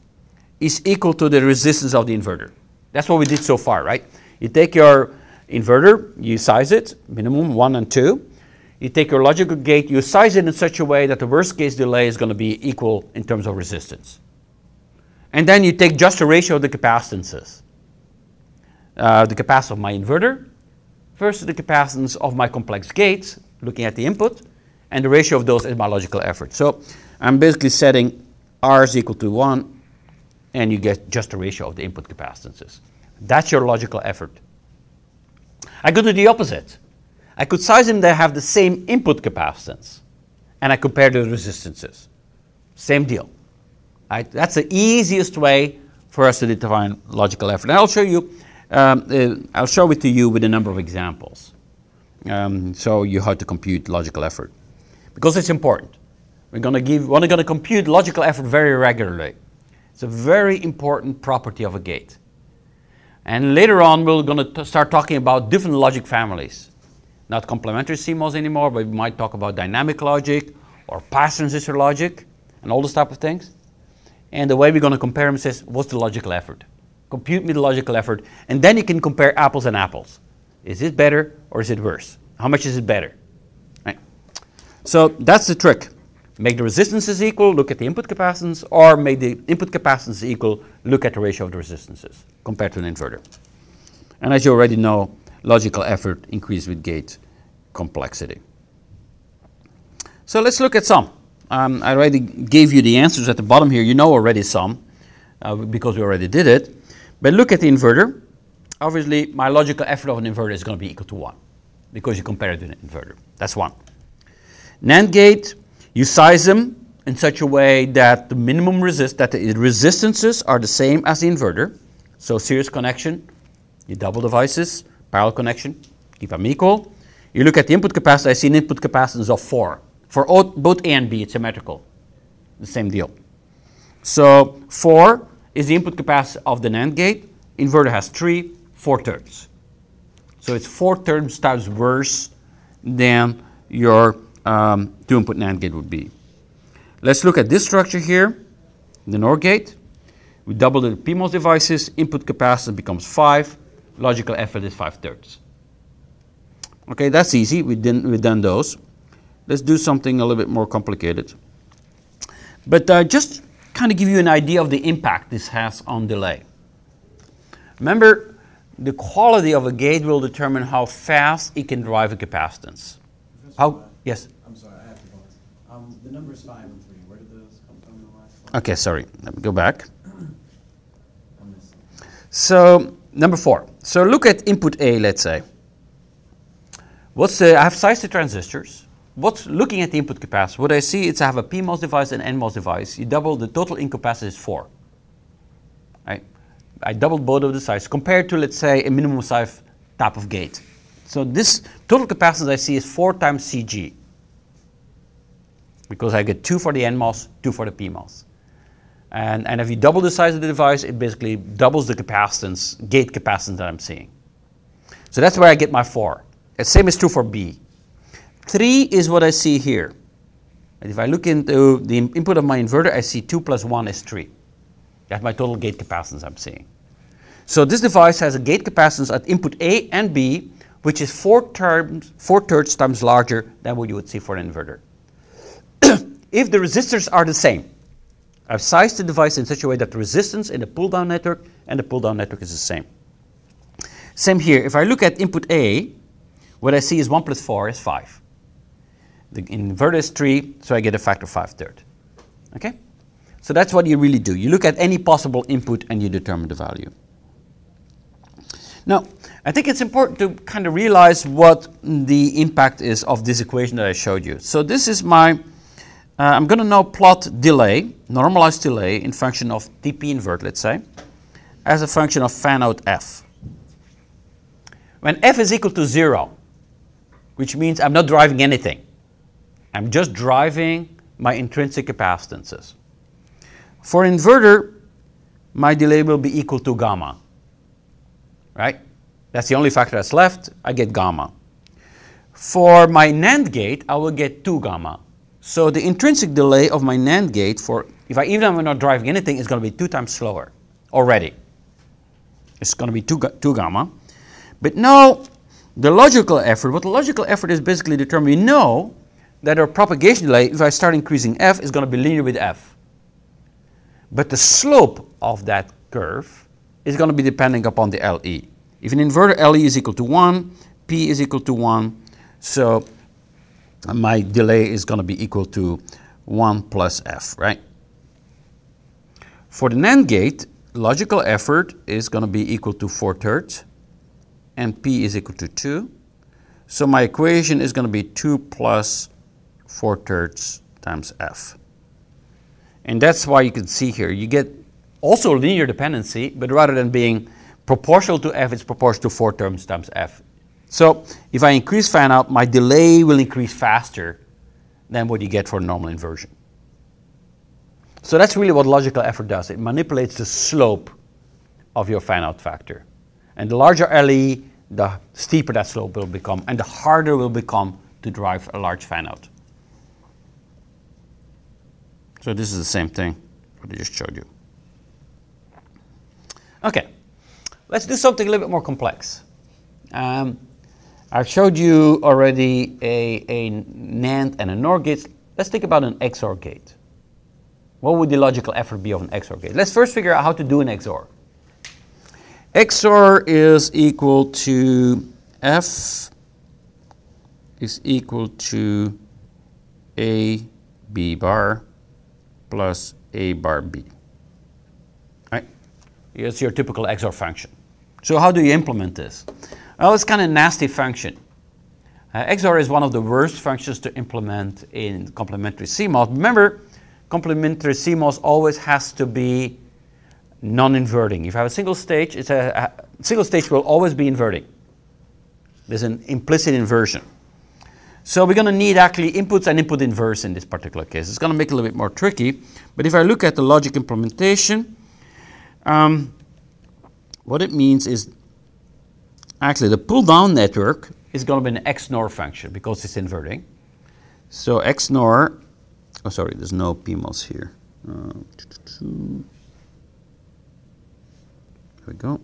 is equal to the resistance of the inverter. That's what we did so far, right? You take your inverter, you size it, minimum 1 and 2. You take your logical gate, you size it in such a way that the worst case delay is going to be equal in terms of resistance. And then you take just the ratio of the capacitances. Uh, the capacitance of my inverter versus the capacitance of my complex gates, looking at the input, and the ratio of those is my logical effort. So I'm basically setting R is equal to 1, and you get just a ratio of the input capacitances. That's your logical effort. I could do the opposite. I could size them that have the same input capacitance, and I compare the resistances. Same deal. Right? That's the easiest way for us to define logical effort. And I'll show you. Um, uh, I'll show it to you with a number of examples. Um, show you how to compute logical effort, because it's important. We're going to give. We're going to compute logical effort very regularly. It's a very important property of a gate. And later on, we're going to start talking about different logic families. Not complementary CMOS anymore, but we might talk about dynamic logic or pass transistor logic and all those type of things. And the way we're going to compare them is what's the logical effort? Compute me the logical effort, and then you can compare apples and apples. Is it better or is it worse? How much is it better? Right. So that's the trick. Make the resistances equal, look at the input capacitance, or make the input capacitance equal, look at the ratio of the resistances compared to an inverter. And as you already know, logical effort increases with gate complexity. So let's look at some Um, I already gave you the answers at the bottom here. You know already some uh, because we already did it. But look at the inverter. Obviously, my logical effort of an inverter is going to be equal to 1 because you compare it to an inverter. That's 1. NAND gate, you size them in such a way that the minimum resist, that the resistances are the same as the inverter. So series connection, you double devices, parallel connection, keep them equal. You look at the input capacitance, I see an input capacitance of 4. For both A and B, it's symmetrical. The same deal. So 4 is the input capacity of the NAND gate. Inverter has 3, 4 thirds. So it's 4 thirds times worse than your um, two input NAND gate would be. Let's look at this structure here, the NOR gate. We double the PMOS devices, input capacitance becomes 5, logical effort is 5 thirds. Okay, that's easy, we did, we've done those. Let's do something a little bit more complicated. But uh, just kind of give you an idea of the impact this has on delay. Remember, the quality of a gate will determine how fast it can drive a capacitance. How? Yes. I'm sorry, I have to. Um, the numbers five and three, where did those come from in the last slide? Okay, sorry. Let me go back. I missed them. So number four. So look at input A, let's say. What's the, I have sized the transistors. What's looking at the input capacitance? What I see is I have a PMOS device and NMOS device. You double the total incapacitance is four. Right? I doubled both of the size compared to let's say a minimum size type of gate. So this total capacitance I see is four times CG. Because I get two for the NMOS, two for the PMOS. And, and if you double the size of the device, it basically doubles the capacitance, gate capacitance that I'm seeing. So that's where I get my 4. The same is true for B. 3 is what I see here. And if I look into the input of my inverter, I see 2 plus 1 is 3. That's my total gate capacitance I'm seeing. So this device has a gate capacitance at input A and B, which is 4, terms, four thirds times larger than what you would see for an inverter. if the resistors are the same, I've sized the device in such a way that the resistance in the pull down network and the pull down network is the same. Same here. If I look at input A, what I see is 1 plus 4 is 5. The inverter is 3, so I get a factor of 5 third. Okay? So that's what you really do. You look at any possible input and you determine the value. Now, I think it's important to kind of realize what the impact is of this equation that I showed you. So this is my uh, I'm going to now plot delay, normalized delay, in function of dp invert, let's say, as a function of fan out f. When f is equal to 0, which means I'm not driving anything, I'm just driving my intrinsic capacitances. For inverter, my delay will be equal to gamma, right? That's the only factor that's left, I get gamma. For my NAND gate, I will get 2 gamma. So the intrinsic delay of my NAND gate for, if I even if I'm not driving anything, is going to be two times slower already. It's going to be 2, 2 gamma. But now, the logical effort, what the logical effort is basically determined, we know that our propagation delay, if I start increasing f, is going to be linear with f. But the slope of that curve is going to be depending upon the LE. If an inverter LE is equal to 1, P is equal to 1, so my delay is going to be equal to 1 plus f, right? For the NAND gate, logical effort is going to be equal to 4 thirds, and p is equal to 2. So my equation is going to be 2 plus 4 thirds times f. And that's why you can see here, you get also linear dependency, but rather than being proportional to f, it's proportional to 4 terms times f. So if I increase fan out, my delay will increase faster than what you get for normal inversion. So that's really what logical effort does. It manipulates the slope of your fan out factor. And the larger LE, the steeper that slope will become, and the harder will become to drive a large fan out. So this is the same thing what I just showed you. Okay, let's do something a little bit more complex. Um, I've showed you already a, a NAND and a NOR gate. Let's think about an XOR gate. What would the logical effort be of an XOR gate? Let's first figure out how to do an XOR. XOR is equal to F is equal to A B bar plus A bar B. Right? It's your typical XOR function. So how do you implement this? Well, it's kind of a nasty function. Uh, XOR is one of the worst functions to implement in complementary CMOS. Remember, complementary CMOS always has to be non-inverting. If you have a single stage, it's a, a single stage will always be inverting. There's an implicit inversion. So we're going to need actually inputs and input inverse in this particular case. It's going to make it a little bit more tricky. But if I look at the logic implementation, um, what it means is actually the pull down network is going to be an XNOR function because it's inverting. So XNOR, oh sorry, there's no PMOS here. Uh, here we go.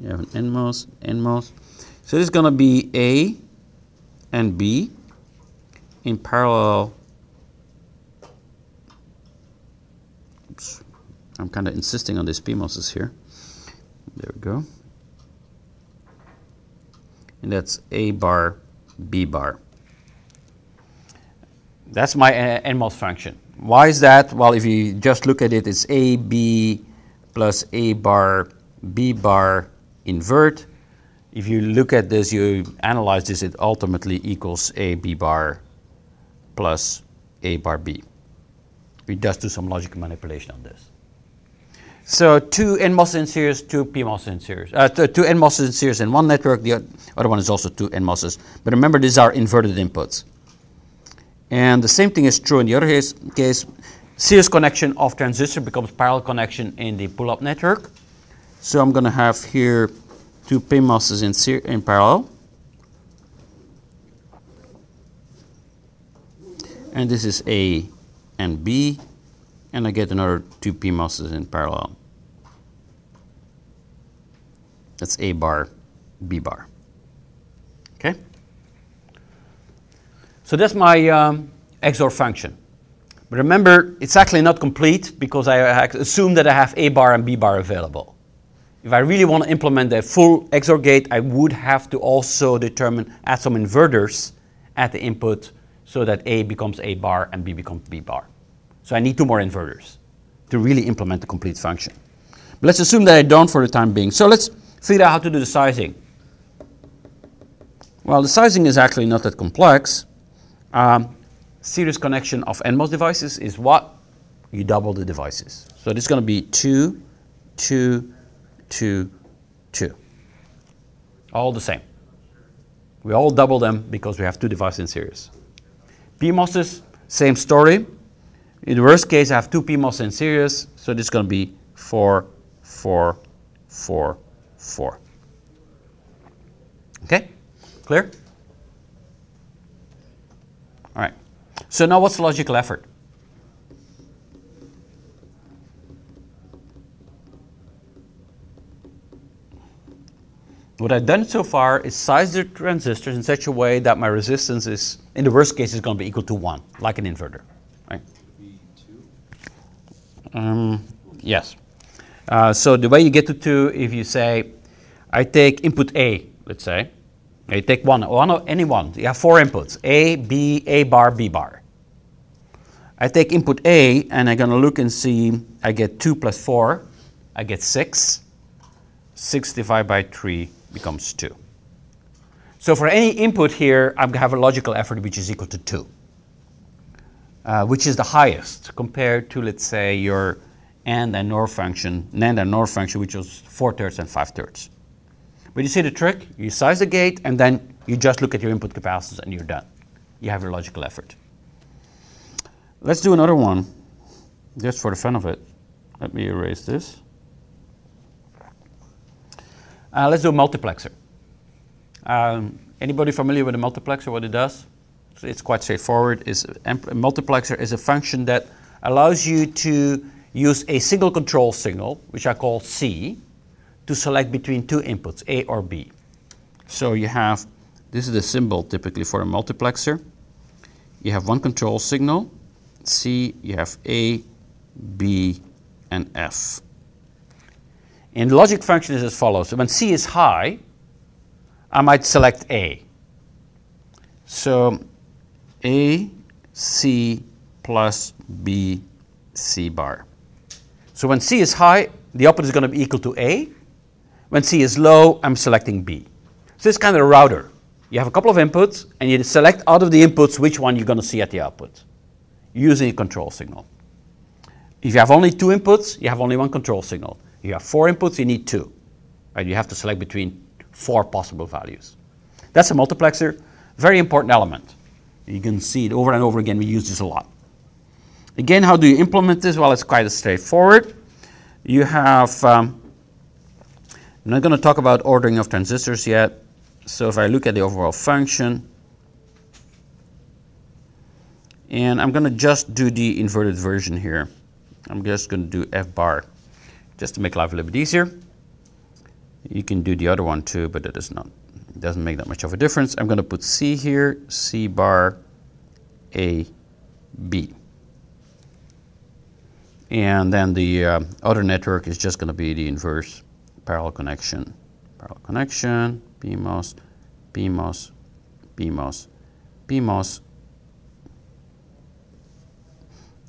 You have an NMOS, NMOS. So this is going to be A and B in parallel. Oops. I'm kind of insisting on these PMOSes here. There we go. And that's A bar, B bar. That's my uh, NMOS function. Why is that? Well, if you just look at it, it's A, B plus A bar, B bar invert. If you look at this, you analyze this, it ultimately equals A B bar plus A bar B. We just do some logical manipulation on this. So two NMOS in series, two PMOS in series. Uh, two NMOS in series in one network, the other one is also two NMOSes. But remember, these are inverted inputs. And the same thing is true in the other case. case series connection of transistor becomes parallel connection in the pull-up network. So I'm going to have here two PMOSes in, in parallel. And this is A and B, and I get another two PMOSes in parallel. That's A bar, B bar. Okay? So that's my um, XOR function. But remember, it's actually not complete because I assume that I have A bar and B bar available. If I really want to implement a full XOR gate, I would have to also determine, add some inverters at the input so that A becomes A bar and B becomes B bar. So I need two more inverters to really implement the complete function. But let's assume that I don't for the time being. So let's figure out how to do the sizing. Well, the sizing is actually not that complex. Um, series connection of NMOS devices is what? You double the devices. So this is going to be 2, 2, 2, 2. All the same. We all double them because we have two devices in series. PMOSes, same story. In the worst case, I have two PMOS in series, so this is going to be 4, 4, 4, 4. Okay? Clear? All right. So now what's the logical effort? What I've done so far is size the transistors in such a way that my resistance is, in the worst case, is going to be equal to 1, like an inverter. Right? Um, yes. Uh, so the way you get to 2, if you say, I take input A, let's say, you take one, one any one. You have four inputs, A, B, A bar, B bar. I take input A, and I'm going to look and see, I get 2 plus 4, I get 6. 6 divided by 3 becomes 2. So for any input here, I'm going to have a logical effort which is equal to 2, uh, which is the highest compared to, let's say, your AND and NOR function, NAND and NOR function, which was 4 thirds and 5 thirds. But you see the trick? You size the gate, and then you just look at your input capacitance, and you're done. You have your logical effort. Let's do another one, just for the fun of it. Let me erase this. Uh, let's do a multiplexer. Um, anybody familiar with a multiplexer, what it does? It's quite straightforward. Is a multiplexer is a function that allows you to use a single control signal, which I call C, to select between two inputs, A or B. So you have, this is the symbol typically for a multiplexer. You have one control signal, C, you have A, B, and F. And logic function is as follows. When C is high, I might select A. So A, C plus B C bar. So when C is high, the output is going to be equal to A. When C is low, I'm selecting B. So it's kind of a router. You have a couple of inputs, and you select out of the inputs which one you're going to see at the output using a control signal. If you have only two inputs, you have only one control signal. You have four inputs, you need two. Right? You have to select between four possible values. That's a multiplexer, very important element. You can see it over and over again. We use this a lot. Again, how do you implement this? Well, it's quite straightforward. You have, um, I'm not going to talk about ordering of transistors yet. So if I look at the overall function, and I'm going to just do the inverted version here. I'm just going to do f bar just to make life a little bit easier. You can do the other one too, but it is not. It doesn't make that much of a difference. I'm going to put C here, C bar, A, B. And then the uh, other network is just going to be the inverse parallel connection. Parallel connection, PMOS, PMOS, PMOS, PMOS.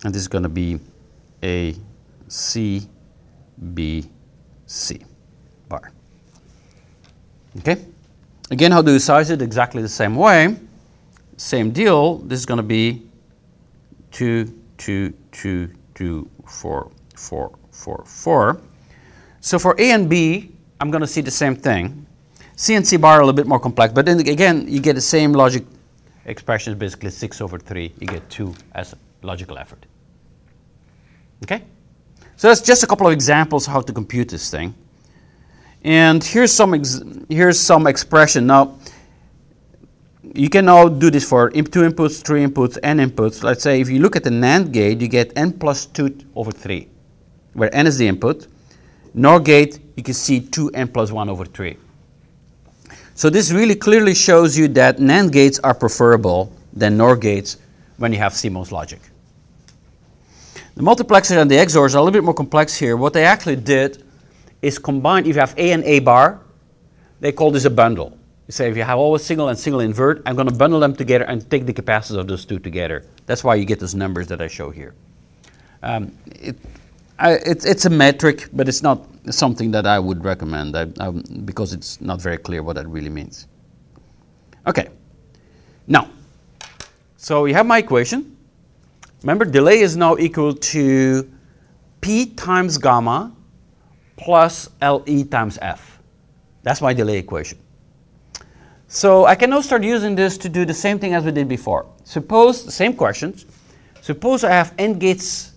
And this is going to be A, C, B, C bar. Okay? Again, how do you size it? Exactly the same way. Same deal. This is going to be 2, 2, 2, 2, 4, 4, 4, 4. So for A and B, I'm going to see the same thing. C and C bar are a little bit more complex, but then again, you get the same logic expression, basically 6 over 3. You get 2 as logical effort. Okay? So that's just a couple of examples how to compute this thing. And here's some, here's some expression. Now, you can now do this for two inputs, three inputs, n inputs. Let's say if you look at the NAND gate, you get n plus 2 over 3, where n is the input. NOR gate, you can see 2n plus 1 over 3. So this really clearly shows you that NAND gates are preferable than NOR gates when you have CMOS logic. The multiplexers and the XORs are a little bit more complex here. What they actually did is combine, if you have A and A bar, they call this a bundle. You say if you have always single and single invert, I'm going to bundle them together and take the capacitors of those two together. That's why you get those numbers that I show here. Um, it, I, it, it's a metric, but it's not something that I would recommend I, um, because it's not very clear what that really means. Okay. Now, so you have my equation. Remember, delay is now equal to P times gamma plus LE times F. That's my delay equation. So I can now start using this to do the same thing as we did before. Suppose, the same questions, suppose I have n gates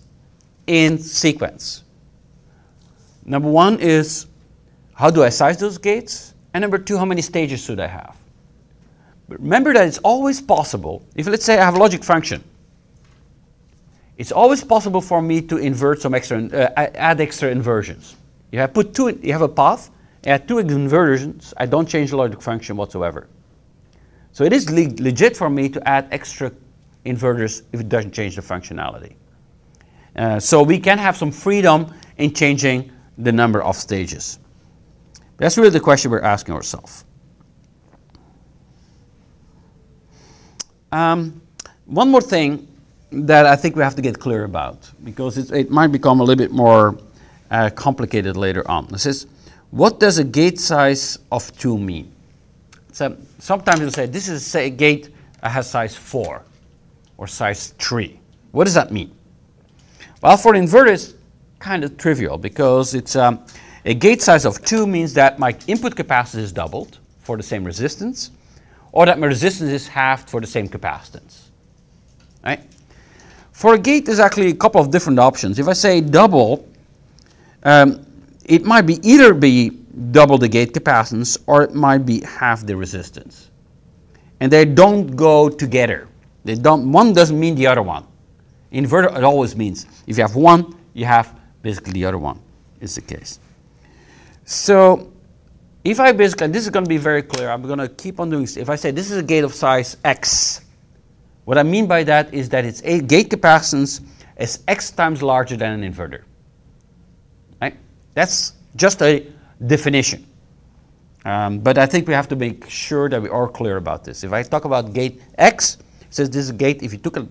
in sequence. Number one is, how do I size those gates? And number two, how many stages should I have? But remember that it's always possible, if let's say I have a logic function, it's always possible for me to invert some extra, uh, add extra inversions. You have put two, you have a path, add two inversions, I don't change the logic function whatsoever. So it is le legit for me to add extra inverters if it doesn't change the functionality. Uh, so we can have some freedom in changing the number of stages. That's really the question we're asking ourselves. Um, one more thing that I think we have to get clear about, because it might become a little bit more uh, complicated later on. This is, what does a gate size of 2 mean? So sometimes you'll say, this is say, a gate that has size 4 or size 3. What does that mean? Well, for an inverter, it's kind of trivial because it's um, a gate size of 2 means that my input capacitance is doubled for the same resistance, or that my resistance is halved for the same capacitance. Right? For a gate, there's actually a couple of different options. If I say double, um, it might be either be double the gate capacitance or it might be half the resistance. And they don't go together. They don't, one doesn't mean the other one. Inverter, it always means if you have one, you have basically the other one, is the case. So if I basically, this is going to be very clear, I'm going to keep on doing this. If I say this is a gate of size X, what I mean by that is that its gate capacitance is X times larger than an inverter. Right? That's just a definition. Um, but I think we have to make sure that we are clear about this. If I talk about gate X, it says this gate, if you took a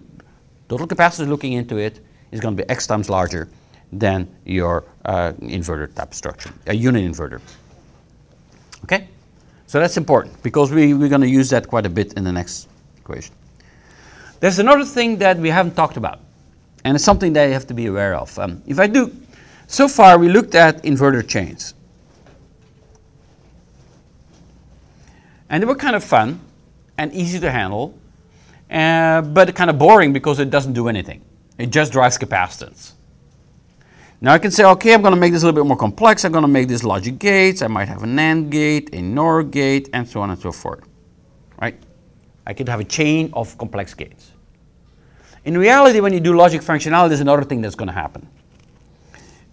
Total capacitance looking into it is going to be x times larger than your uh, inverter type structure, a unit inverter. Okay? So that's important because we, we're going to use that quite a bit in the next equation. There's another thing that we haven't talked about, and it's something that you have to be aware of. Um, if I do, so far we looked at inverter chains. And they were kind of fun and easy to handle, uh, but kind of boring because it doesn't do anything. It just drives capacitance. Now I can say, okay, I'm going to make this a little bit more complex. I'm going to make these logic gates. I might have a NAND gate, a NOR gate, and so on and so forth. Right? I could have a chain of complex gates. In reality, when you do logic functionality, there's another thing that's going to happen.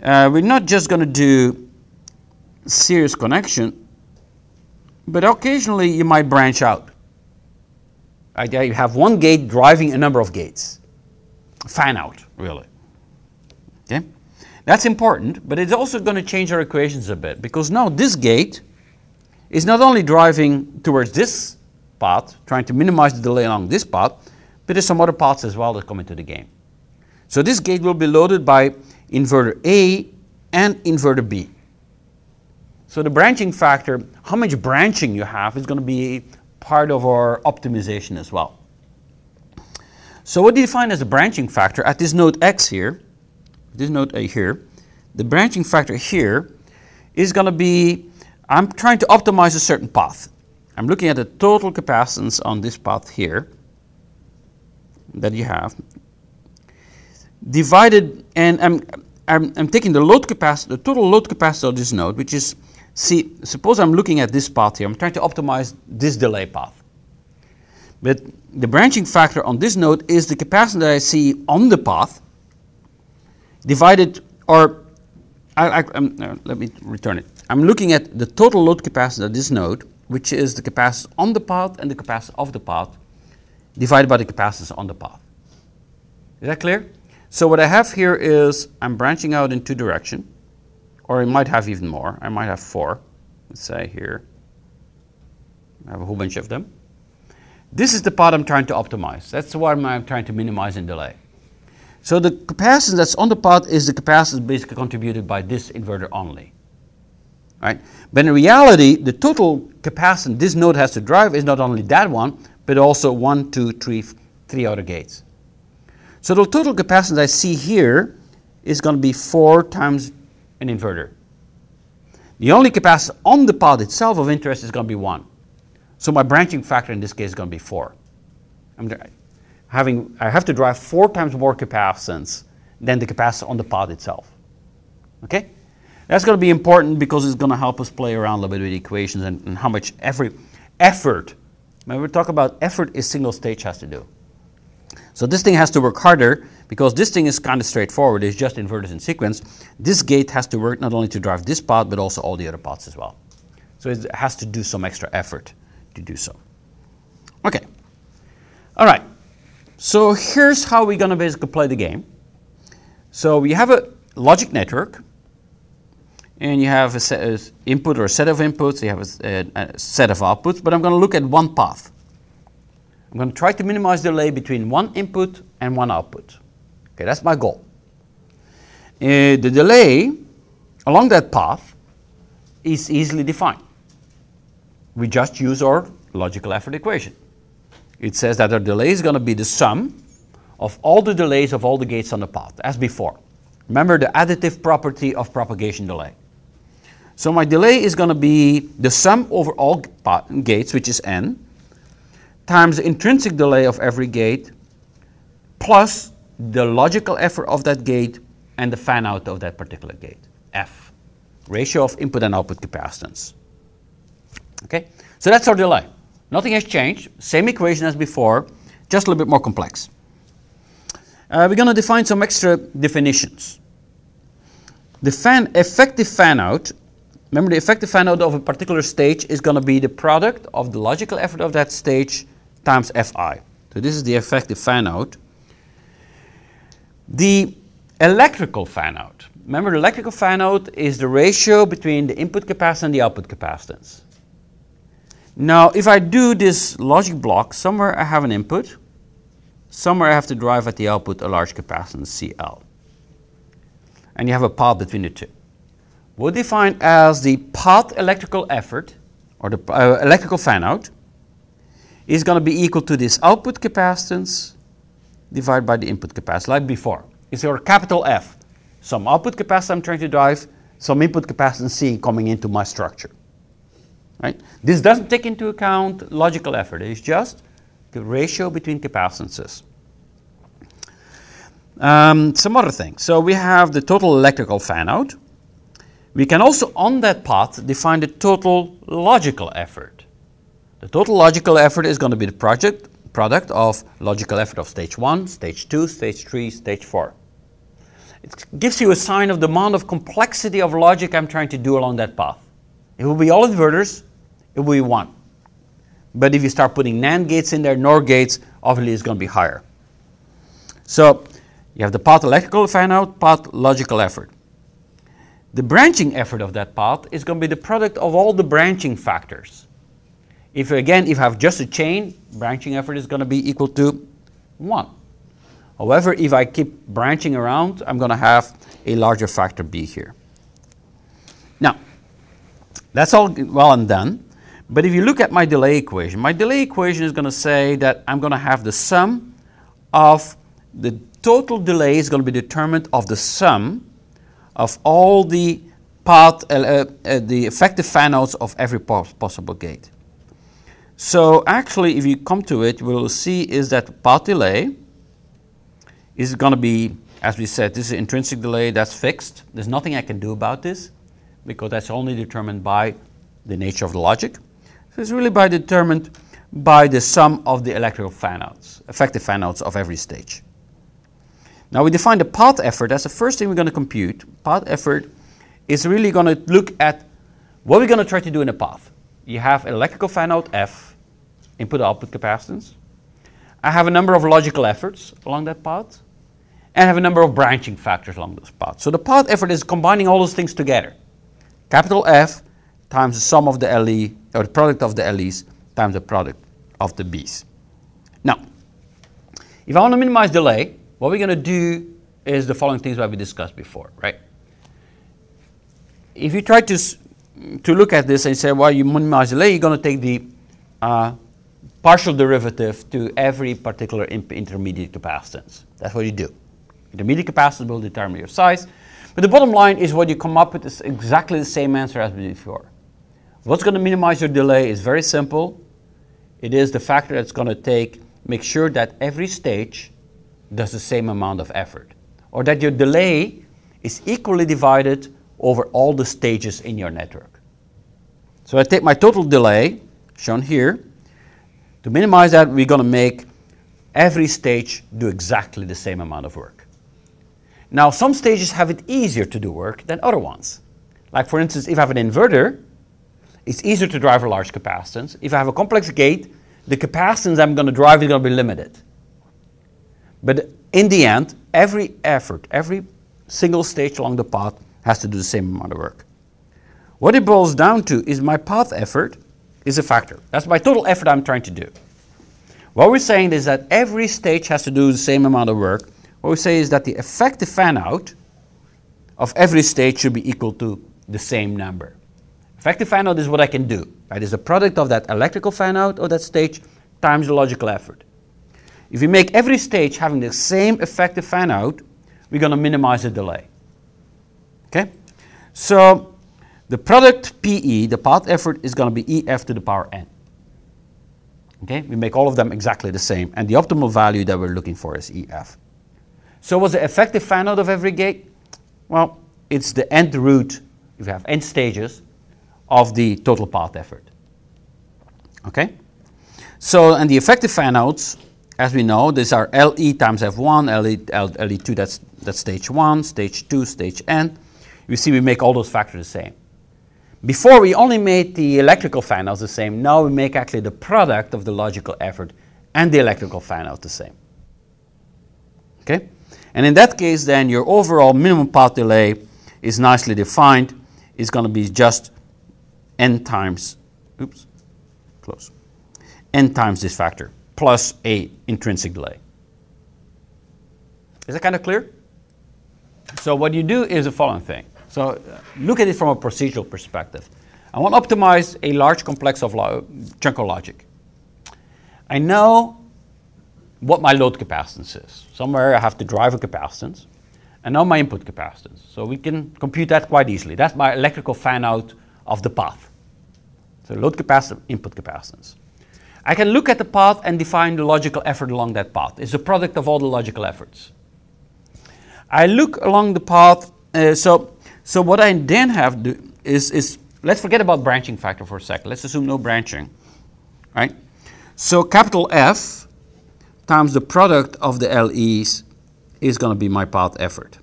Uh, we're not just going to do series connection, but occasionally you might branch out. Right? You have one gate driving a number of gates. Fan out, really. Okay? That's important, but it's also going to change our equations a bit because now this gate is not only driving towards this path, trying to minimize the delay along this path, but there's some other paths as well that come into the game. So this gate will be loaded by inverter A and inverter B. So the branching factor, how much branching you have, is going to be part of our optimization as well. So what do you find as a branching factor at this node X here, this node A here, the branching factor here is going to be, I'm trying to optimize a certain path. I'm looking at the total capacitance on this path here that you have, divided, and I'm, I'm, I'm taking the load capacity, the total load capacity of this node, which is, see, suppose I'm looking at this path here, I'm trying to optimize this delay path. But the branching factor on this node is the capacitance that I see on the path divided, or I, I, uh, let me return it. I'm looking at the total load capacity of this node, which is the capacity on the path and the capacity of the path, divided by the capacitance on the path. Is that clear? So what I have here is I'm branching out in two directions, or I might have even more. I might have four. Let's say here. I have a whole bunch of them. This is the part I'm trying to optimize. That's what I'm trying to minimize in delay. So the capacitance that's on the path is the capacitance basically contributed by this inverter only. Right? But in reality, the total capacitance this node has to drive is not only that one, but also one, two, three, three other gates. So the total capacitance I see here is going to be 4 times an inverter. The only capacitance on the path itself of interest is going to be 1. So my branching factor in this case is going to be 4. I'm having, I have to drive 4 times more capacitance than the capacitance on the path itself. Okay? That's going to be important because it's going to help us play around a little bit with equations and, and how much every effort, when we talk about effort, is single stage has to do. So this thing has to work harder because this thing is kind of straightforward. It's just inverters in sequence. This gate has to work not only to drive this path, but also all the other paths as well. So it has to do some extra effort to do so. Okay. All right. So here's how we're going to basically play the game. So we have a logic network, and you have a set, of input or a set of inputs. You have a, a, a set of outputs, but I'm going to look at one path. I'm going to try to minimize delay between one input and one output. Okay, that's my goal. Uh, the delay along that path is easily defined. We just use our logical effort equation. It says that our delay is going to be the sum of all the delays of all the gates on the path, as before. Remember the additive property of propagation delay. So my delay is going to be the sum over all gates, which is n, times the intrinsic delay of every gate plus the logical effort of that gate and the fan out of that particular gate, F, ratio of input and output capacitance. Okay, so that's our delay. Nothing has changed, same equation as before, just a little bit more complex. Uh, we're going to define some extra definitions. The fan, effective fan out, remember the effective fan out of a particular stage is going to be the product of the logical effort of that stage times Fi. So this is the effective fan out. The electrical fan out. Remember, the electrical fan out is the ratio between the input capacitance and the output capacitance. Now, if I do this logic block, somewhere I have an input, somewhere I have to drive at the output a large capacitance CL. And you have a path between the two. We'll define as the path electrical effort, or the uh, electrical fan out, is going to be equal to this output capacitance divided by the input capacitance, like before. It's your capital F. Some output capacitance I'm trying to drive, some input capacitance C coming into my structure. Right? This doesn't take into account logical effort. It's just the ratio between capacitances. Um, some other things. So we have the total electrical fan out. We can also, on that path, define the total logical effort. The total logical effort is going to be the project product of logical effort of stage 1, stage 2, stage 3, stage 4. It gives you a sign of the amount of complexity of logic I'm trying to do along that path. It will be all inverters, it will be 1. But if you start putting NAND gates in there, NOR gates, obviously it's going to be higher. So you have the path electrical fan out, path logical effort. The branching effort of that path is going to be the product of all the branching factors. If again, if I have just a chain, branching effort is going to be equal to 1. However, if I keep branching around, I'm going to have a larger factor B here. Now, that's all well and done. But if you look at my delay equation, my delay equation is going to say that I'm going to have the sum of the total delay is going to be determined of the sum of all the path, uh, uh, uh, the effective fan outs of every possible gate. So actually, if you come to it, we'll see is that path delay is going to be, as we said, this is intrinsic delay, that's fixed. There's nothing I can do about this because that's only determined by the nature of the logic. So it's really by determined by the sum of the electrical fanouts, effective fanouts of every stage. Now we define the path effort. That's the first thing we're going to compute. Path effort is really going to look at what we're going to try to do in a path. You have electrical fan out F, input output capacitance. I have a number of logical efforts along that path, and I have a number of branching factors along those paths. So the path effort is combining all those things together. Capital F times the sum of the LE, or the product of the LEs, times the product of the Bs. Now, if I want to minimize delay, what we're going to do is the following things that we discussed before, right? If you try to, to look at this and say, well, you minimize delay, you're going to take the uh, partial derivative to every particular intermediate capacitance. That's what you do. Intermediate capacitance will determine your size. But the bottom line is what you come up with is exactly the same answer as before. What's going to minimize your delay is very simple. It is the factor that's going to take, make sure that every stage does the same amount of effort, or that your delay is equally divided over all the stages in your network. So I take my total delay, shown here. To minimize that, we're going to make every stage do exactly the same amount of work. Now, some stages have it easier to do work than other ones. Like, for instance, if I have an inverter, it's easier to drive a large capacitance. If I have a complex gate, the capacitance I'm going to drive is going to be limited. But in the end, every effort, every single stage along the path has to do the same amount of work. What it boils down to is my path effort is a factor. That's my total effort I'm trying to do. What we're saying is that every stage has to do the same amount of work. What we say is that the effective fan out of every stage should be equal to the same number. Effective fan out is what I can do. That is the product of that electrical fan out of that stage times the logical effort. If we make every stage having the same effective fan out, we're going to minimize the delay. Okay? So the product PE, the path effort, is going to be EF to the power n. Okay? We make all of them exactly the same, and the optimal value that we're looking for is EF. So what's the effective fan out of every gate? Well, it's the nth root, if you have n stages, of the total path effort. Okay? So, and the effective fan outs as we know, these are LE times F1, LE, LE2, that's, that's stage 1, stage 2, stage n. You see we make all those factors the same. Before we only made the electrical fan out the same, now we make actually the product of the logical effort and the electrical fan out the same. Okay? And in that case then your overall minimum path delay is nicely defined. It's going to be just n times, oops, close, n times this factor plus a intrinsic delay. Is that kind of clear? So what you do is the following thing. So uh, look at it from a procedural perspective. I want to optimize a large complex of lo- chunk of logic. I know what my load capacitance is. Somewhere I have the driver capacitance. and now my input capacitance. So we can compute that quite easily. That's my electrical fan out of the path. So load capacitance, input capacitance. I can look at the path and define the logical effort along that path. It's a product of all the logical efforts. I look along the path. Uh, so, so what I then have do is, is let's forget about branching factor for a second. Let's assume no branching, right? So capital F times the product of the LEs is going to be my path effort.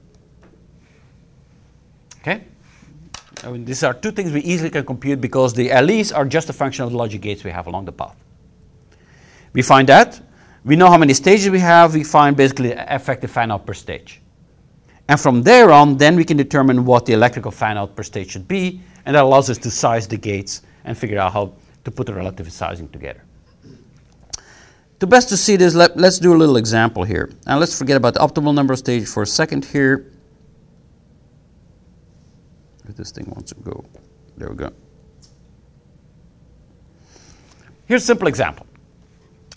Okay? I mean, these are two things we easily can compute because the LEs are just a function of the logic gates we have along the path. We find that. We know how many stages we have. We find basically effective fan out per stage. And from there on, then we can determine what the electrical fan out per stage should be, and that allows us to size the gates and figure out how to put the relative sizing together. To best to see this, let, us do a little example here. And let's forget about the optimal number of stages for a second here. If this thing wants to go, there we go. Here's a simple example.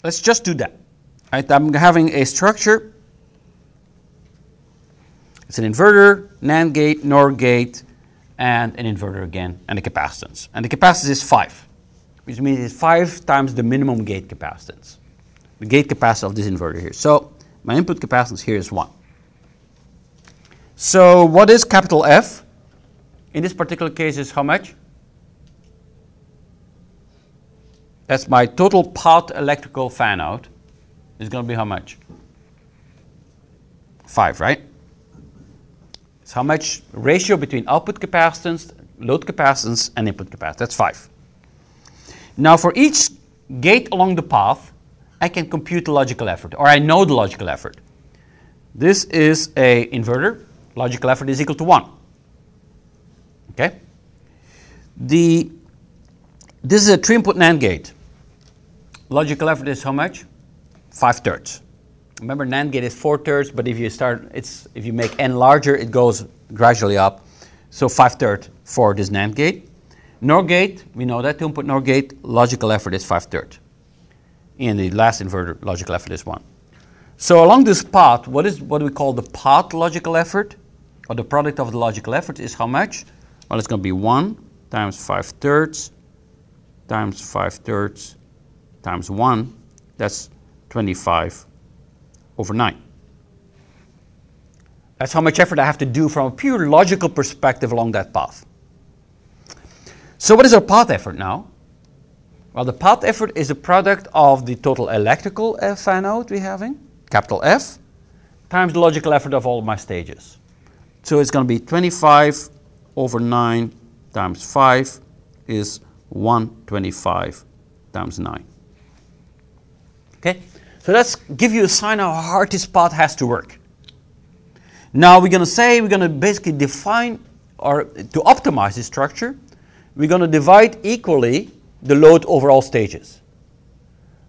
Let's just do that. Right, I'm having a structure. It's an inverter, NAND gate, NOR gate, and an inverter again, and a capacitance. And the capacitance is 5, which means it's 5 times the minimum gate capacitance. The gate capacitance of this inverter here. So my input capacitance here is 1. So what is capital F? In this particular case is how much? That's my total path electrical fan out. Is going to be how much? 5, right? It's how much ratio between output capacitance, load capacitance, and input capacitance. That's 5. Now for each gate along the path, I can compute the logical effort, or I know the logical effort. This is a inverter. Logical effort is equal to 1. Okay? The, this is a three input NAND gate. Logical effort is how much? 5 thirds. Remember, NAND gate is 4 thirds, but if you start, it's if you make n larger, it goes gradually up. So 5 thirds for this NAND gate. NOR gate, we know that two input NOR gate, logical effort is 5 thirds. In the last inverter, logical effort is 1. So along this path, what is what we call the path logical effort, or the product of the logical effort is how much? Well, it's going to be 1 times 5 thirds times 5 thirds times 1. That's 25 over 9. That's how much effort I have to do from a pure logical perspective along that path. So, what is our path effort now? Well, the path effort is a product of the total electrical fan out we're having, capital F, times the logical effort of all my stages. So it's going to be 25 over 9 times 5 is 125 times 9. Okay? So let's give you a sign how hard this part has to work. Now we're going to say, we're going to basically define, or to optimize this structure, we're going to divide equally the load over all stages.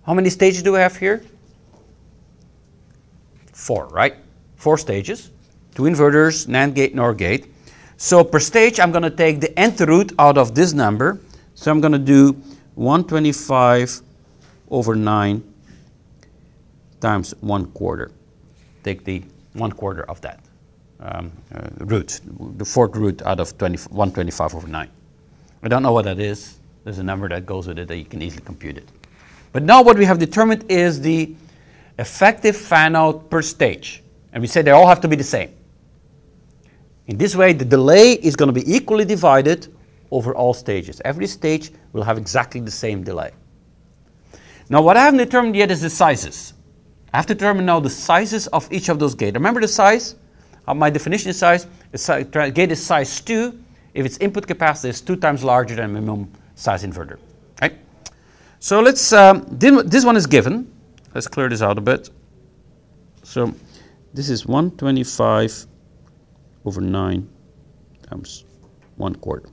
How many stages do we have here? Four, right? Four stages. Two inverters, NAND gate, NOR gate. So per stage, I'm going to take the nth root out of this number. So I'm going to do 125 over 9 times 1 quarter. Take the 1 quarter of that um, uh, root, the fourth root out of 20, 125 over 9. I don't know what that is. There's a number that goes with it that you can easily compute it. But now what we have determined is the effective fan out per stage. And we say they all have to be the same. In this way, the delay is going to be equally divided over all stages. Every stage will have exactly the same delay. Now, what I haven't determined yet is the sizes. I have to determine now the sizes of each of those gates. Remember the size? Uh, my definition size. The gate is size 2 if its input capacity is 2 times larger than minimum size inverter. Right? So let's, um, this one is given. Let's clear this out a bit. So this is 125 over 9 times 1 quarter.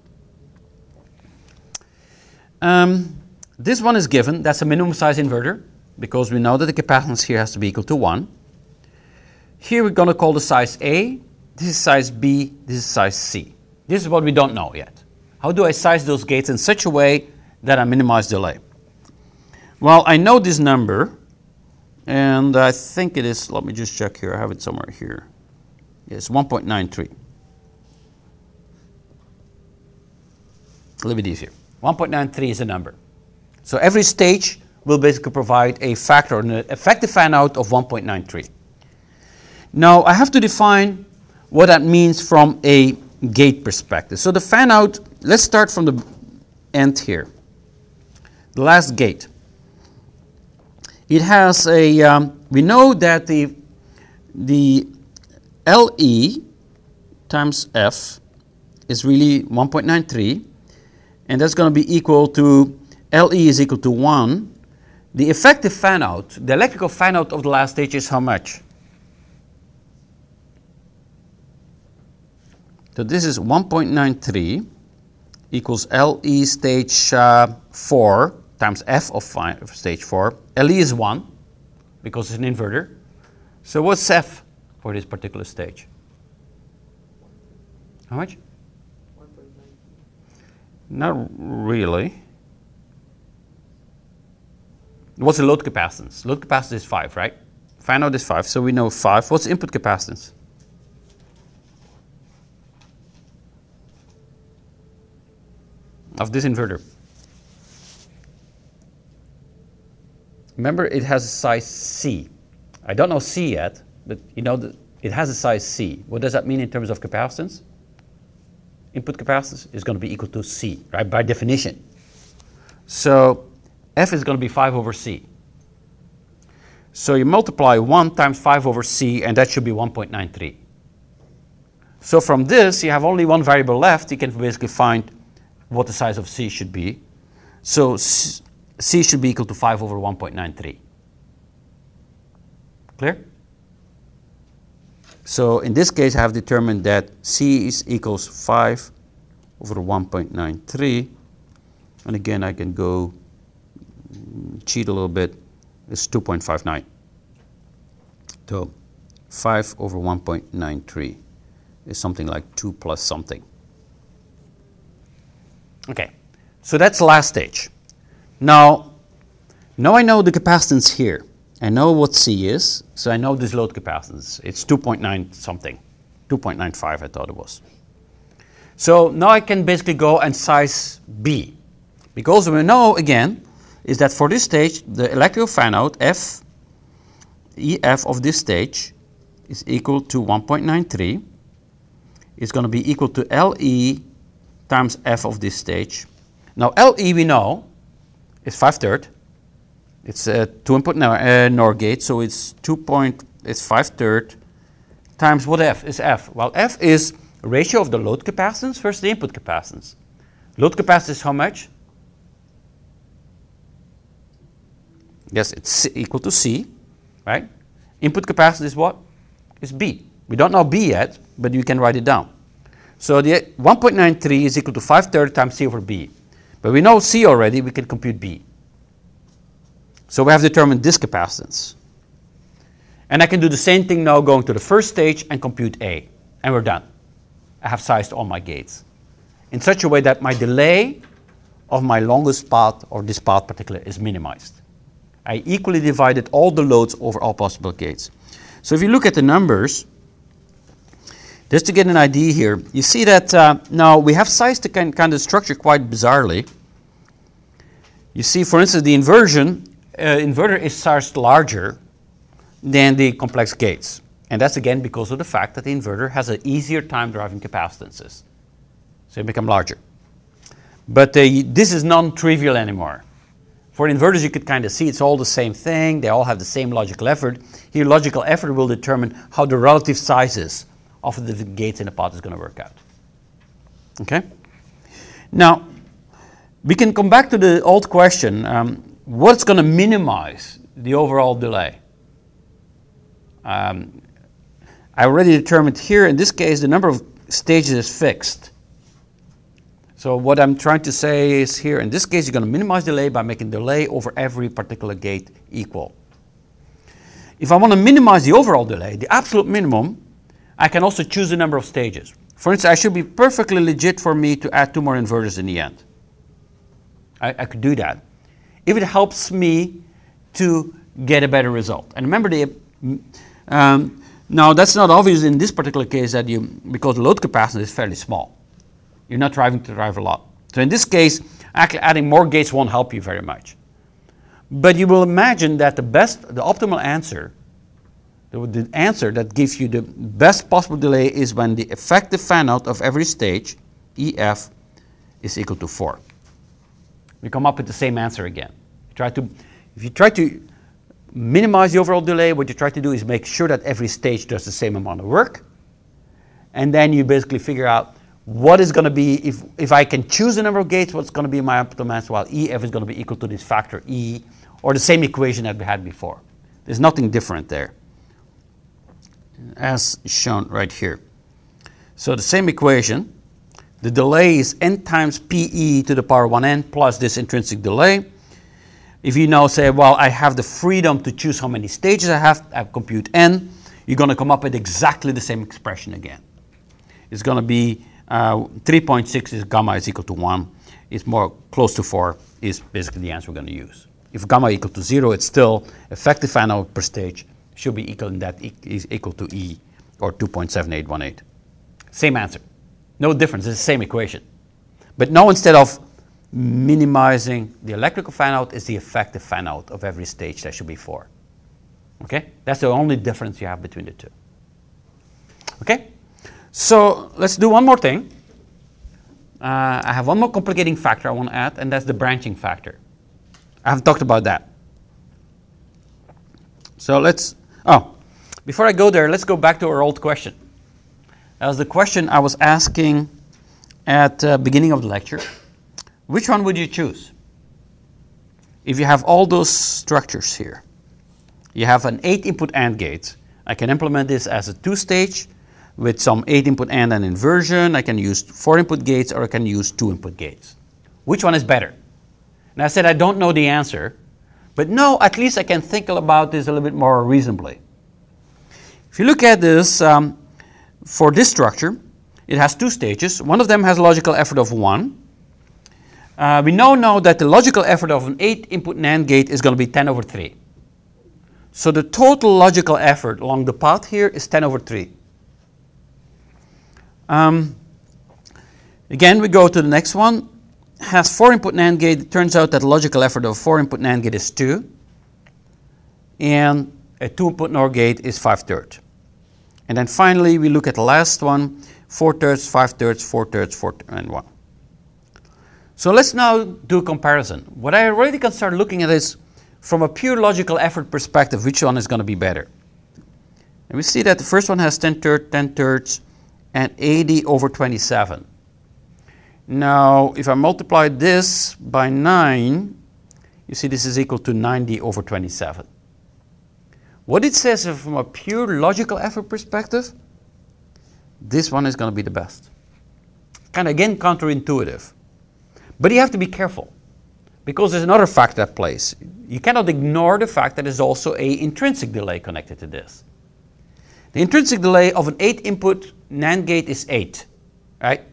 Um, this one is given, that's a minimum size inverter, because we know that the capacitance here has to be equal to 1. Here we're going to call the size A, this is size B, this is size C. This is what we don't know yet. How do I size those gates in such a way that I minimize delay? Well, I know this number, and I think it is, let me just check here, I have it somewhere here. It's 1.93. A little bit easier. 1.93 is a number. So every stage will basically provide a factor, an effective fan out of 1.93. Now I have to define what that means from a gate perspective. So the fan out, let's start from the end here. The last gate. It has a, um, we know that the, the LE times F is really 1.93, and that's going to be equal to LE is equal to 1. The effective fan out, the electrical fan out of the last stage is how much? So this is 1.93 equals LE stage uh, 4 times F of fi- of stage 4. LE is 1 because it's an inverter. So what's F for this particular stage? How much? Not really. What's the load capacitance? Load capacitance is 5, right? Fan out is 5, so we know 5. What's input capacitance? Of this inverter. Remember, it has a size C. I don't know C yet, but you know that it has a size C. What does that mean in terms of capacitance? Input capacitance is going to be equal to C, right, by definition. So F is going to be 5 over C. So you multiply 1 times 5 over C, and that should be 1.93. So from this, you have only one variable left. You can basically find what the size of C should be. So C should be equal to 5 over 1.93. Clear? So in this case, I have determined that C is equals 5 over 1.93. And again, I can go cheat a little bit. It's 2.59. So 5 over 1.93 is something like 2 plus something. Okay, so that's the last stage. Now, now I know the capacitance here. I know what C is, so I know this load capacitance. It's 2.9 something, 2.95 I thought it was. So now I can basically go and size B. Because we know again is that for this stage, the electrical fan out F, EF of this stage is equal to 1.93. It's going to be equal to LE times F of this stage. Now LE we know is 5 third. It's a two input NOR, uh, NOR gate, so it's 2 point, it's 5 third times what F is F? Well, F is ratio of the load capacitance versus the input capacitance. Load capacitance is how much? Yes, it's equal to C, right? Input capacitance is what? Is B. We don't know B yet, but you can write it down. So the 1.93 is equal to 5 thirds times C over B. But we know C already, we can compute B. So we have determined this capacitance. And I can do the same thing now going to the first stage and compute A. And we're done. I have sized all my gates. In such a way that my delay of my longest path, or this path particular, is minimized. I equally divided all the loads over all possible gates. So if you look at the numbers, just to get an idea here, you see that uh, now we have sized the kind, kind of structure quite bizarrely. You see, for instance, the inversion uh, inverter is sized larger than the complex gates. And that's again because of the fact that the inverter has an easier time driving capacitances. So they become larger. But uh, this is non trivial anymore. For inverters, you could kind of see it's all the same thing, they all have the same logical effort. Here, logical effort will determine how the relative sizes of the gates in the path is going to work out. Okay? Now, we can come back to the old question um, what's going to minimize the overall delay? Um, I already determined here, in this case, the number of stages is fixed. So what I'm trying to say is here, in this case, you're going to minimize delay by making delay over every particular gate equal. if I want to minimize the overall delay, the absolute minimum, I can also choose the number of stages. For instance, I should be perfectly legit for me to add two more inverters in the end. I, I could do that. If it helps me to get a better result. And remember, the, um, now that's not obvious in this particular case that you, because the load capacity is fairly small. You're not driving to drive a lot. So in this case, actually adding more gates won't help you very much. But you will imagine that the best, the optimal answer, the, answer that gives you the best possible delay is when the effective fan out of every stage, EF, is equal to 4. We come up with the same answer again. You try to, if you try to minimize the overall delay, what you try to do is make sure that every stage does the same amount of work. And then you basically figure out what is going to be, if, if I can choose the number of gates, what's going to be my optimal answer, while EF is going to be equal to this factor E, or the same equation that we had before. There's nothing different there, as shown right here. So the same equation, the delay is n times PE to the power 1n plus this intrinsic delay. If you now say, well, I have the freedom to choose how many stages I have, I compute n, you're going to come up with exactly the same expression again. It's going to be Uh, 3.6 is gamma is equal to 1. It's more close to 4 is basically the answer we're going to use. If gamma equal to 0, it's still effective out per stage should be equal in that is equal to E or 2.7818. Same answer. No difference. It's the same equation. But now instead of minimizing the electrical fan out is the effective fan out of every stage. That should be 4. Okay? That's the only difference you have between the two. Okay? So let's do one more thing. Uh, I have one more complicating factor I want to add, and that's the branching factor. I haven't talked about that. So let's, oh, before I go there, let's go back to our old question. That was the question I was asking at the uh, beginning of the lecture. Which one would you choose? If you have all those structures here, you have an 8 input AND gate. I can implement this as a two stage with some 8 input AND and inversion. I can use 4 input gates or I can use 2 input gates. Which one is better? And I said, I don't know the answer, but no, at least I can think about this a little bit more reasonably. If you look at this, um, for this structure, it has two stages. One of them has a logical effort of 1. Uh, we now know that the logical effort of an 8 input NAND gate is going to be 10 over 3. So the total logical effort along the path here is 10 over 3. Um, again, we go to the next one. Has four input NAND gate. It turns out that the logical effort of a four input NAND gate is 2. And a two input NOR gate is 5 thirds. And then finally, we look at the last one 4 thirds, 5 thirds, 4 thirds, 4 and 1. So let's now do a comparison. What I already can start looking at is from a pure logical effort perspective, which one is going to be better? And we see that the first one has 10 thirds, 10 thirds, and 80 over 27. Now, if I multiply this by 9, you see this is equal to 90 over 27. What it says from a pure logical effort perspective, this one is going to be the best. Kind of again counterintuitive. But you have to be careful because there's another factor that plays. You cannot ignore the fact that there's also a intrinsic delay connected to this. The intrinsic delay of an 8 input NAND gate is 8, right?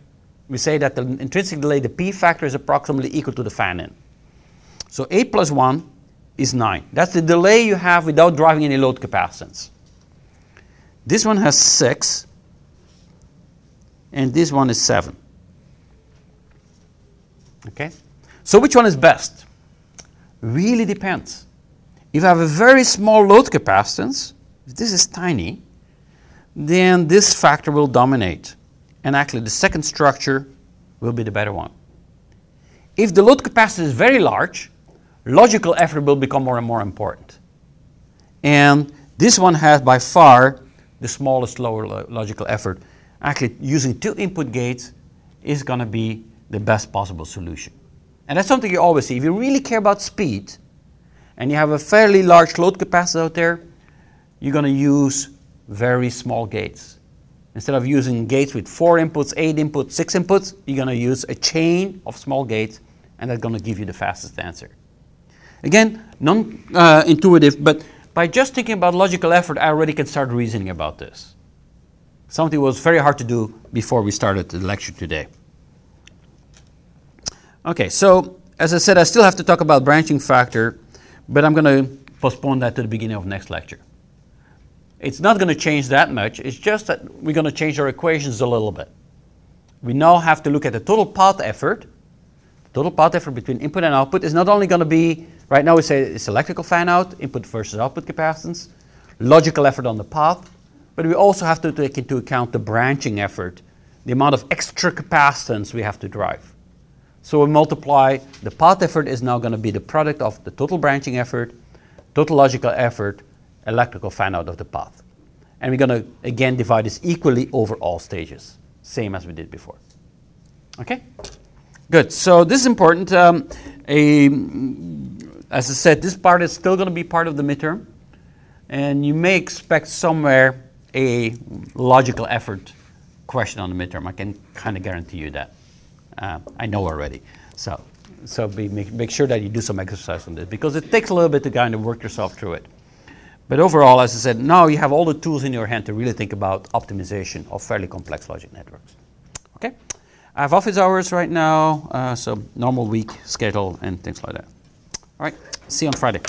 We say that the intrinsic delay, the P factor, is approximately equal to the fan in. So 8 plus 1 is 9. That's the delay you have without driving any load capacitance. This one has 6, and this one is 7. Okay? So which one is best? Really depends. If I have a very small load capacitance, if this is tiny, then this factor will dominate. And actually, the second structure will be the better one. If the load capacity is very large, logical effort will become more and more important. And this one has by far the smallest lower logical effort. Actually, using two input gates is going to be the best possible solution. And that's something you always see. If you really care about speed and you have a fairly large load capacity out there, you're going to use very small gates. Instead of using gates with four inputs, eight inputs, six inputs, you're going to use a chain of small gates, and that's going to give you the fastest answer. Again, non uh, intuitive, but by just thinking about logical effort, I already can start reasoning about this. Something was very hard to do before we started the lecture today. Okay, so as I said, I still have to talk about branching factor, but I'm going to postpone that to the beginning of next lecture. It's not going to change that much, it's just that we're going to change our equations a little bit. We now have to look at the total path effort. Total path effort between input and output is not only going to be, right now we say it's electrical fan out, input versus output capacitance, logical effort on the path, but we also have to take into account the branching effort, the amount of extra capacitance we have to drive. So we multiply, the path effort is now going to be the product of the total branching effort, total logical effort, electrical fan out of the path. And we're going to again divide this equally over all stages, same as we did before. Okay? Good. So this is important. Um, a, as I said, this part is still going to be part of the midterm. And you may expect somewhere a logical effort question on the midterm. I can kind of guarantee you that. Uh, I know already. So, so be, make, make sure that you do some exercise on this because it takes a little bit to kind of work yourself through it. But overall, as I said, now you have all the tools in your hand to really think about optimization of fairly complex logic networks. Okay? I have office hours right now, uh, so normal week schedule and things like that. All right, see you on Friday.